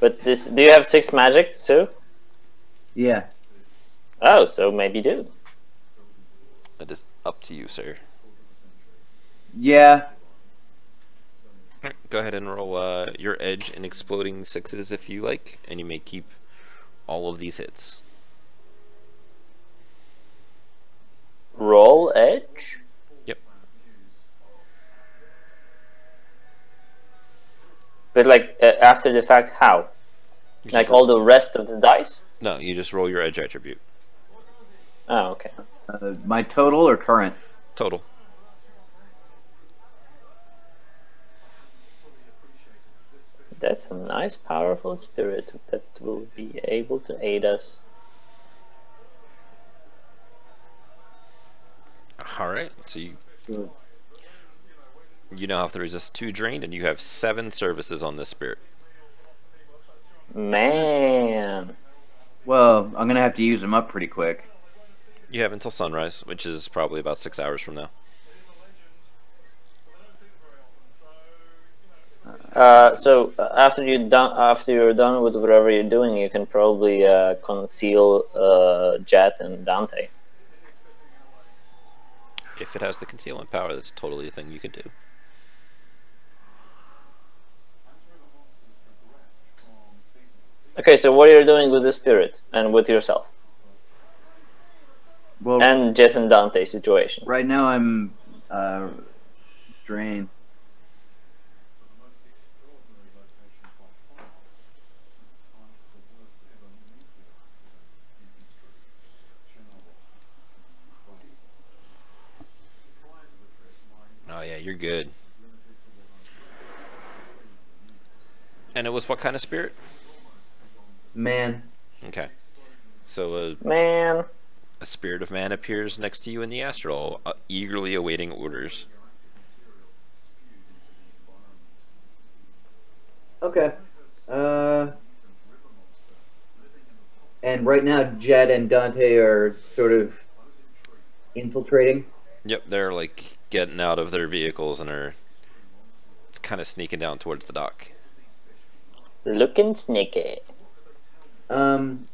but this do you have six magic, Sue? Yeah. Oh, so maybe do. That is up to you, sir. Yeah. Go ahead and roll uh, your edge in exploding sixes if you like, and you may keep all of these hits. Roll edge. Yep. But like uh, after the fact, how? You Like just all the rest of the dice? no, you just roll your edge attribute Oh, okay. Uh, my total or current? total. That's a nice, powerful spirit that will be able to aid us. All right, so you Sure. you now have to resist two drained, and you have seven services on this spirit. Man, Well, I'm gonna have to use them up pretty quick. You have until sunrise, which is probably about six hours from now. Uh, so uh, after you done after you're done with whatever you're doing, you can probably uh, conceal uh, Jet and Dante. If it has the concealment power, that's totally a thing you can do. Okay, so what are you doing with the spirit and with yourself Well, and Jet and Dante situation? right now I'm uh, drained. Oh yeah, you're good. And it was what kind of spirit? Man, Okay. So a, Man, a spirit of man appears next to you in the astral, uh, eagerly awaiting orders. Okay. Uh, and right now, Jet and Dante are sort of infiltrating. Yep, they're like getting out of their vehicles and are kind of sneaking down towards the dock. looking sneaky. Um.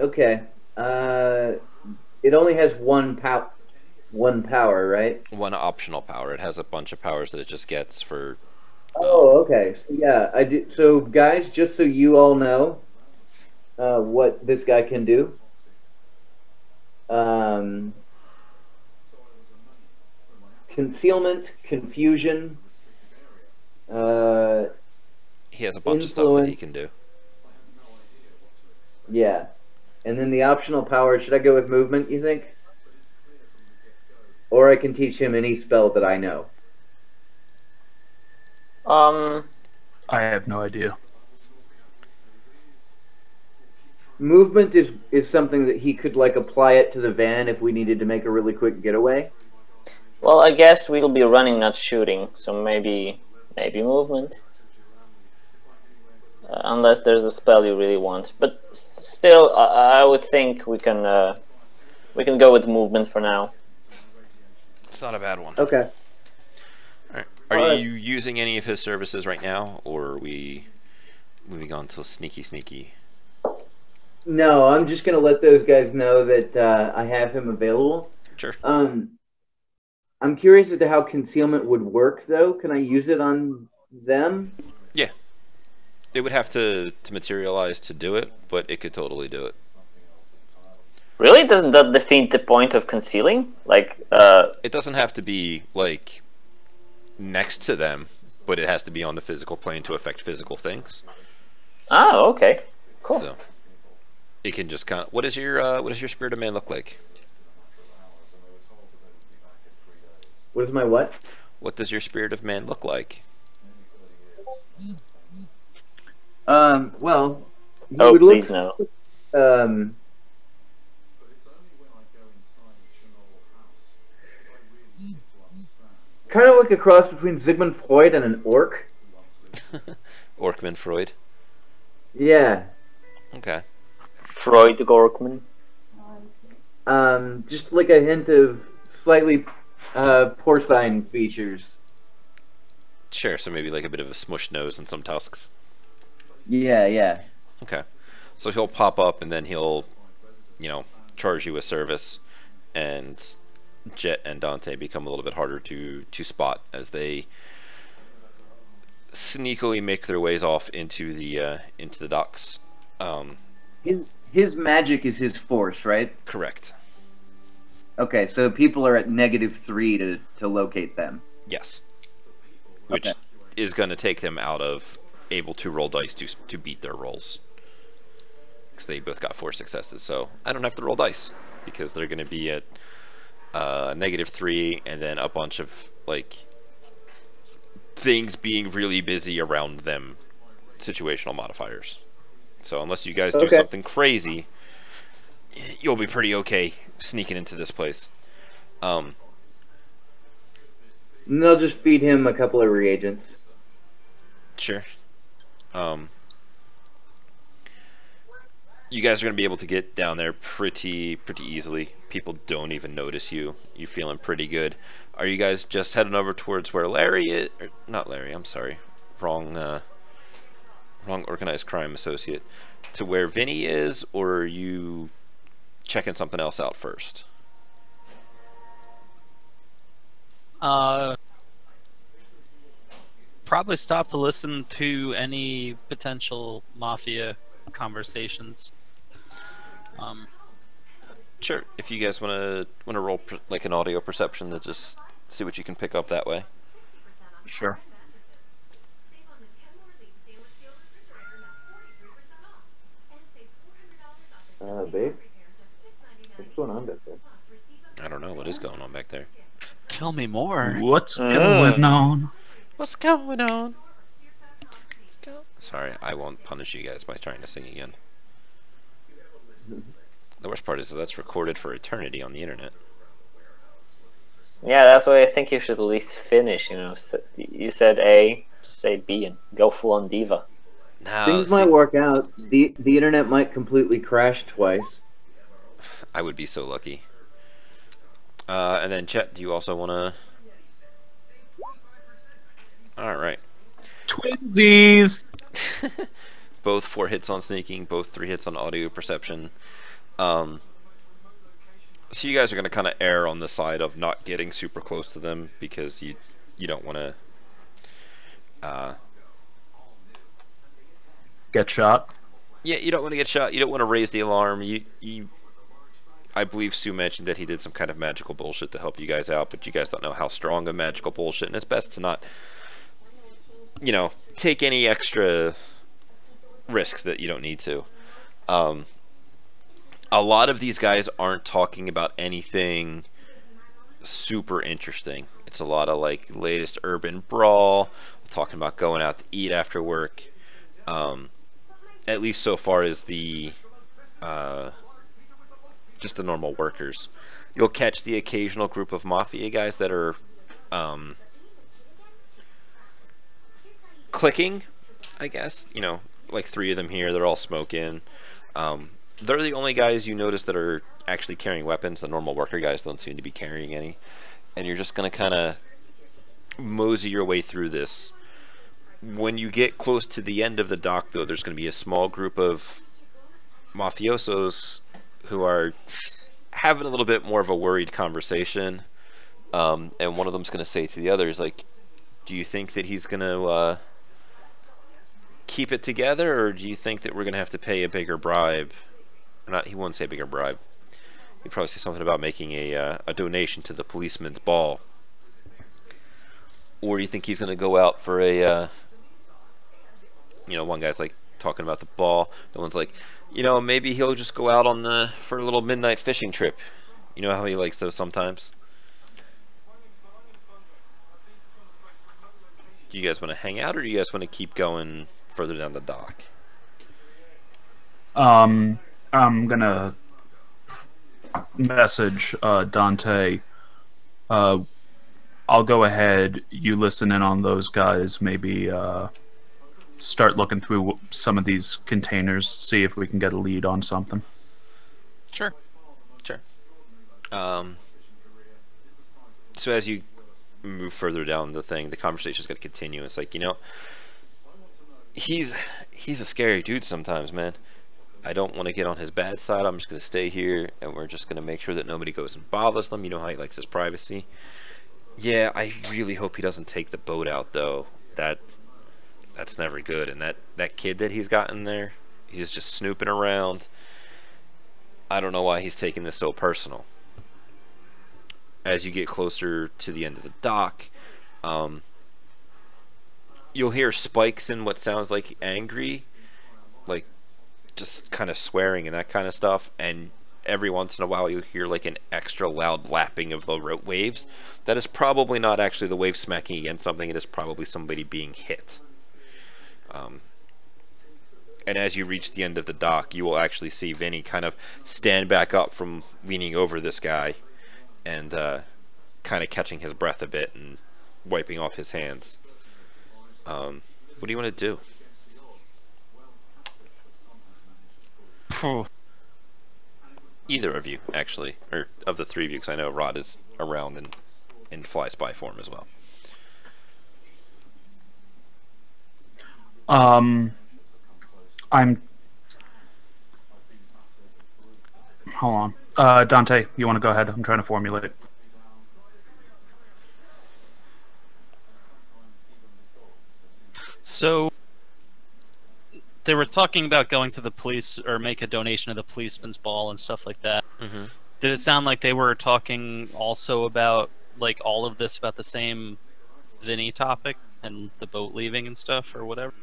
Okay. Uh, it only has one pow, one power, right? One optional power. It has a bunch of powers that it just gets for. Oh, okay. So yeah, I do. So guys, just so you all know, uh, what this guy can do. Um, concealment, confusion. Uh, He has a bunch of stuff that he can do. yeah, and then the optional power. Should I go with movement? You think? Or I can teach him any spell that I know. Um, I have no idea. Movement is is something that he could like apply it to the van if we needed to make a really quick getaway. Well, I guess we'll be running, not shooting, so maybe maybe movement. Uh, unless there's a spell you really want, but still, I, I would think we can uh, we can go with movement for now. It's not a bad one. Okay. Alright. Are Alright. you using any of his services right now, or are we moving on to sneaky sneaky? No, I'm just gonna let those guys know that uh, I have him available. Sure. Um, I'm curious as to how concealment would work, though. Can I use it on them? It would have to, to materialize to do it, but it could totally do it. Really, doesn't that defeat the point of concealing? Like, uh, It doesn't have to be like next to them, but it has to be on the physical plane to affect physical things. oh, okay, cool. So it can just kind of. What is your uh, what does your spirit of man look like? What is my what? What does your spirit of man look like? Um, well, he Oh, would look, please no. um, kind of like a cross between Sigmund Freud and an orc. Orkman Freud. Yeah. Okay. Freud Gorkman. Um, just like a hint of slightly uh, porcine features. Sure. So maybe like a bit of a smushed nose and some tusks. Yeah, yeah. Okay. So he'll pop up and then he'll, you know, charge you with service, and Jet and Dante become a little bit harder to to spot as they sneakily make their ways off into the uh, into the docks. Um, His his magic is his force, right? correct. Okay, so people are at negative three to to locate them. Yes. Which Okay. is going to take them out of able to roll dice to to beat their rolls. Because they both got four successes, so I don't have to roll dice because they're going to be at uh, negative three, and then a bunch of like things being really busy around them, situational modifiers. So unless you guys do something crazy, you'll be pretty okay sneaking into this place. Um, And they'll just feed him a couple of reagents. Sure. Um, you guys are gonna be able to get down there pretty pretty easily. People don't even notice you. You're feeling pretty good. Are you guys just heading over towards where Larry is? Or, not Larry. I'm sorry. Wrong. Uh, wrong organized crime associate. To where Vinny is, or are you checking something else out first? Uh, probably stop to listen to any potential mafia conversations. Um, Sure. If you guys wanna wanna roll per, like an audio perception to just see what you can pick up that way. Sure. Uh, babe, what's going on back there? I don't know what is going on back there. tell me more. What's Ah. going on? What's going on? Let's go. Sorry, I won't punish you guys by trying to sing again. The worst part is that that's recorded for eternity on the internet. Yeah, that's why I think you should at least finish. You know, you said A, just say B and go full on diva. Now, Things see, might work out. the The internet might completely crash twice. I would be so lucky. Uh, and then Jet, do you also want to? All right. Twinsies. both four hits on sneaking, both three hits on audio perception. Um, so you guys are going to kind of err on the side of not getting super close to them because you you don't want to. Uh, Get shot. yeah, you don't want to get shot. You don't want to raise the alarm. You you. I believe Sue mentioned that he did some kind of magical bullshit to help you guys out, but you guys don't know how strong a magical bullshit, and it's best to not, you know, take any extra risks that you don't need to. Um, a lot of these guys aren't talking about anything super interesting. It's a lot of like latest urban brawl, talking about going out to eat after work. Um, at least so far as the uh, just the normal workers. You'll catch the occasional group of mafia guys that are um, clicking, I guess. You know, like three of them here. They're all smoking. Um, they're the only guys you notice that are actually carrying weapons. The normal worker guys don't seem to be carrying any. And you're just gonna kind of mosey your way through this. When you get close to the end of the dock, though, there's going to be a small group of mafiosos who are having a little bit more of a worried conversation. Um, and one of them's going to say to the others, like, do you think that he's going to uh, keep it together, or do you think that we're going to have to pay a bigger bribe? Not, he won't say bigger bribe. He'd probably say something about making a, uh, a donation to the policeman's ball. Or do you think he's going to go out for a, uh, you know, one guy's like talking about the ball, the one's like, you know, maybe he'll just go out on the for a little midnight fishing trip. You know how he likes those sometimes. Do you guys want to hang out, or do you guys want to keep going further down the dock? Um, I'm gonna message uh, Dante. Uh, I'll go ahead. You listen in on those guys. Maybe uh, start looking through some of these containers. See if we can get a lead on something. Sure. Sure. Um, so as you move further down the thing, the conversation's going to continue. It's like you know, he's he's a scary dude sometimes, man. I don't want to get on his bad side. I'm just going to stay here, and we're just going to make sure that nobody goes and bothers them. You know how he likes his privacy. Yeah, I really hope he doesn't take the boat out, though. That that's never good. And that that kid that he's got in there, he's just snooping around. I don't know why he's taking this so personal. As you get closer to the end of the dock, um, you'll hear spikes in what sounds like angry, like just kind of swearing and that kind of stuff. And every once in a while, you hear like an extra loud lapping of the waves. That is probably not actually the wave smacking against something. It is probably somebody being hit. Um, and as you reach the end of the dock, you will actually see Vinny kind of stand back up from leaning over this guy and uh, kind of catching his breath a bit and wiping off his hands. Um, what do you want to do? Either of you, actually, or of the three of you, because I know Rot is around in, in fly spy form as well. Um, I'm. Hold on, uh, Dante. You want to go ahead? I'm trying to formulate. So they were talking about going to the police or make a donation to the policeman's ball and stuff like that. Mm-hmm. Did it sound like they were talking also about like all of this about the same Vinny topic and the boat leaving and stuff or whatever?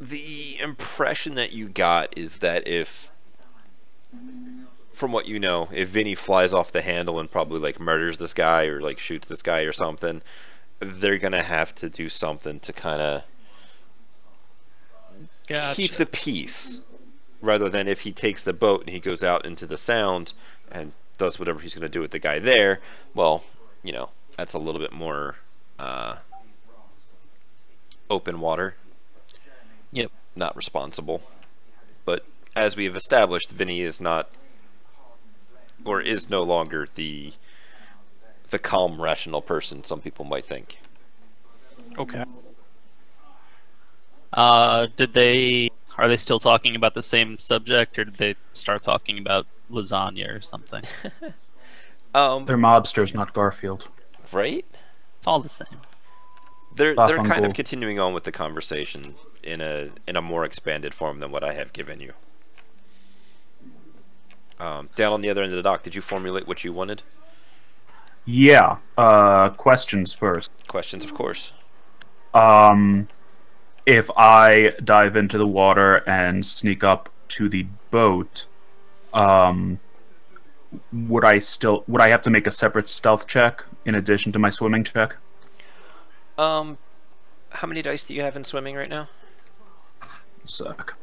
The impression that you got is that if, from what you know, if Vinny flies off the handle and probably like murders this guy or like shoots this guy or something, they're gonna have to do something to kind of Gotcha. keep the peace, rather than if he takes the boat and he goes out into the sound and does whatever he's gonna do with the guy there. Well, you know that's a little bit more uh, open water. Yep. Not responsible, but as we have established, Vinny is not, or is no longer the the calm, rational person some people might think. Okay. Uh, did they? Are they still talking about the same subject, or did they start talking about lasagna or something? Um, They're mobsters, not Garfield. right? It's all the same. They're Off they're on kind of continuing on with the conversation in a in a more expanded form than what I have given you. Um, down on the other end of the dock, did you formulate what you wanted? Yeah. Uh, questions first. Questions, of course. Um, if I dive into the water and sneak up to the boat, um, would I still would I have to make a separate stealth check in addition to my swimming check? Um, how many dice do you have in swimming right now? Suck.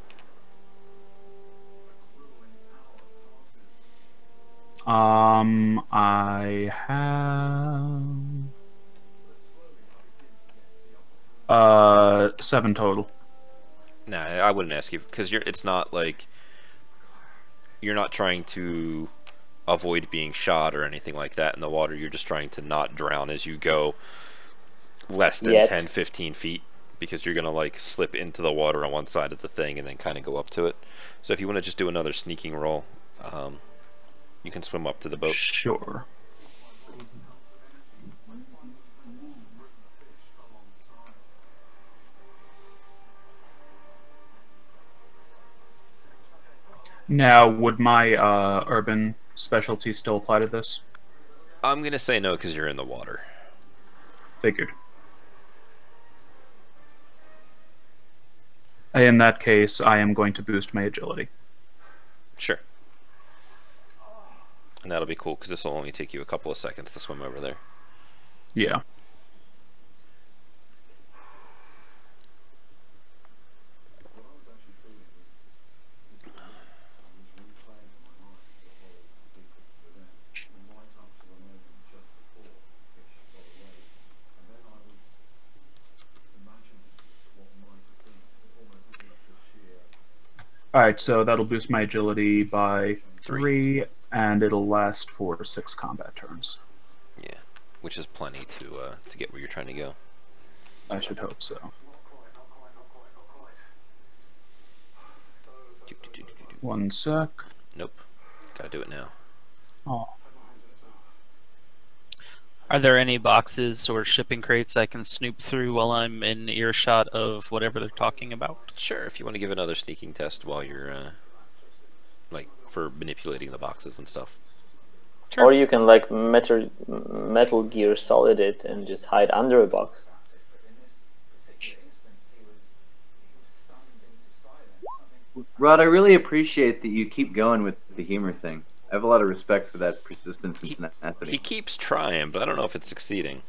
Um, I have uh seven total. Nah, I wouldn't ask you because you're. It's not like you're not trying to avoid being shot or anything like that in the water. You're just trying to not drown as you go less than Yet. 10, 15 feet because you're gonna like slip into the water on one side of the thing and then kind of go up to it. So if you want to just do another sneaking roll, um, you can swim up to the boat. Sure. Now, would my uh, urban specialty still apply to this? I'm gonna say no because you're in the water. Figured. In that case, I am going to boost my agility. Sure. And that'll be cool because this will only take you a couple of seconds to swim over there. Yeah. Alright, so that'll boost my agility by three, and it'll last for six combat turns. Yeah, which is plenty to uh, to get where you're trying to go. I should hope so. Do, do, do. One sec. Nope, gotta do it now. Oh. Are there any boxes or shipping crates I can snoop through while I'm in earshot of whatever they're talking about? Sure, if you want to give another sneaking test while you're uh, like for manipulating the boxes and stuff. Or you can like Metal Metal Gear Solid it and just hide under a box. Rod, I really appreciate that you keep going with the humor thing. I have a lot of respect for that persistence and tenacity. He tenacity. keeps trying, but I don't know if it's succeeding.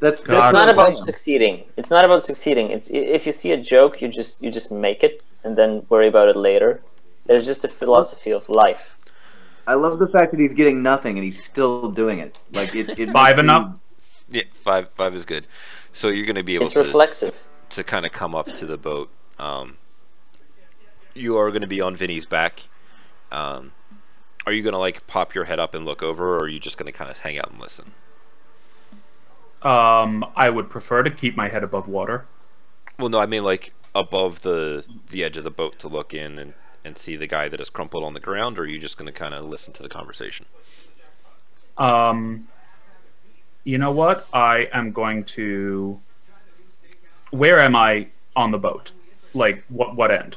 That's, God, it's not the about succeeding. It's not about succeeding. It's if you see a joke, you just you just make it and then worry about it later. It's just a philosophy of life. I love the fact that he's getting nothing and he's still doing it. Like it. it Five makes and up? Yeah, five five is good. So you're gonna be able It's to reflexive. to kind of come up to the boat. Um, you are gonna be on Vinny's back. Um, are you gonna like pop your head up and look over, or are you just gonna kind of hang out and listen? Um, I would prefer to keep my head above water. Well, no, I mean like above the the edge of the boat to look in and and see the guy that is crumpled on the ground, or are you just gonna kind of listen to the conversation? Um, you know what? I am going to. Where am I on the boat? Like what? What end?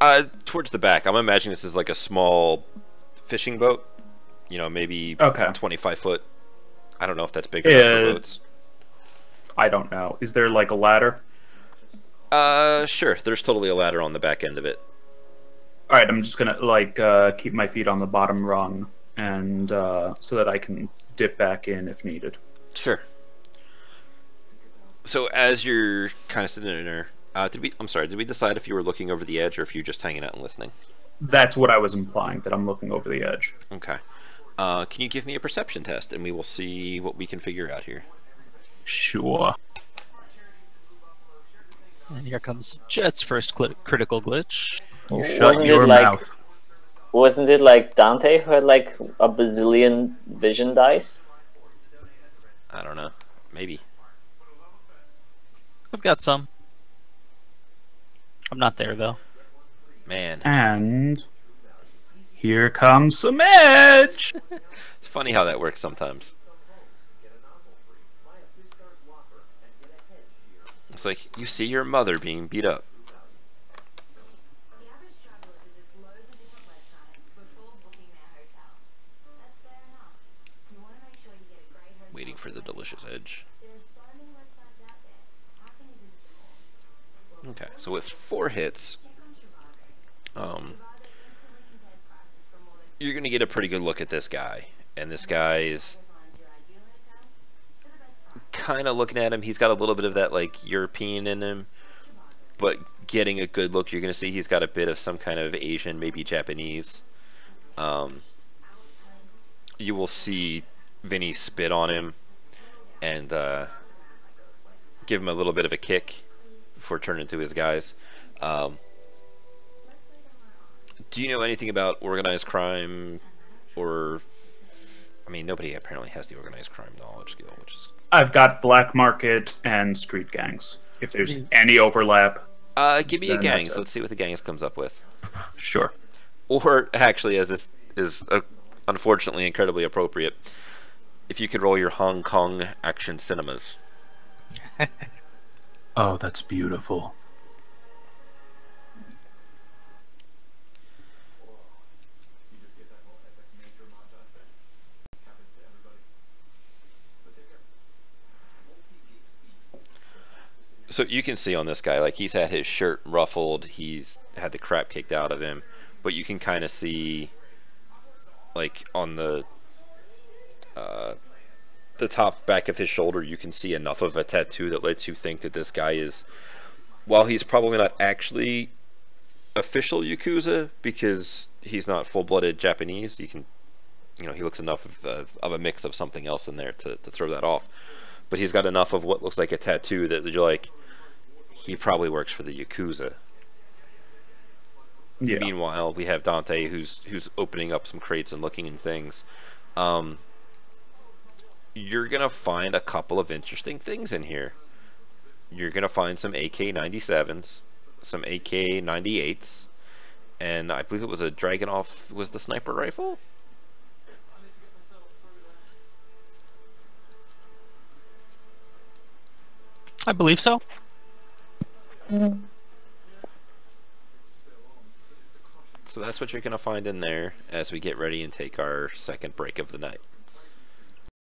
Uh, towards the back. I'm imagining this is like a small fishing boat. You know, maybe Okay. 25 foot. I don't know if that's big enough for Uh, boats. I don't know. Is there like a ladder? Uh, sure. There's totally a ladder on the back end of it. All right, I'm just gonna like uh, keep my feet on the bottom rung, and uh, so that I can dip back in if needed. Sure. So as you're kind of sitting in there, uh, did we? I'm sorry. Did we decide if you were looking over the edge or if you're just hanging out and listening? That's what I was implying. That I'm looking over the edge. Okay. Uh, can you give me a perception test and we will see what we can figure out here. Sure. And here comes Jet's first cli critical glitch. You Wasn't shut it your like- mouth. Wasn't it like Dante who had like a bazillion vision dice? I don't know. Maybe. I've got some. I'm not there though. Man, And here comes some edge. it's funny how that works sometimes. It's like you see your mother being beat up. The average traveler visits loads of different websites before booking their hotel. That's fair enough. You want to make sure you get a great hotel. Waiting for the delicious edge. Okay, so with four hits, um, you're gonna get a pretty good look at this guy, and this guy is kind of looking at him, he's got a little bit of that like European in him, but getting a good look, you're gonna see he's got a bit of some kind of Asian, maybe Japanese. Um, you will see Vinny spit on him and uh, give him a little bit of a kick before turning to his guys. Um, do you know anything about organized crime or I mean nobody apparently has the organized crime knowledge skill, which is I've got black market and street gangs. If there's any overlap, uh give me a Then that's gangs. Let's see what the gangs comes up with. sure. Or actually as this is uh, unfortunately incredibly appropriate, if you could roll your Hong Kong action cinemas. Oh, that's beautiful. So you can see on this guy, like he's had his shirt ruffled, he's had the crap kicked out of him, but you can kind of see, like on the uh, the top back of his shoulder, you can see enough of a tattoo that lets you think that this guy is, while he's probably not actually official yakuza because he's not full-blooded Japanese, you can, you know, he looks enough of, of, of a mix of something else in there to, to throw that off. But he's got enough of what looks like a tattoo that you're like, he probably works for the yakuza. Yeah. Meanwhile, we have Dante who's who's opening up some crates and looking in things. Um, you're gonna find a couple of interesting things in here. You're gonna find some AK-97s, some AK-98s, and I believe it was a Dragunov was the sniper rifle. I believe so. So that's what you're gonna find in there as we get ready and take our second break of the night.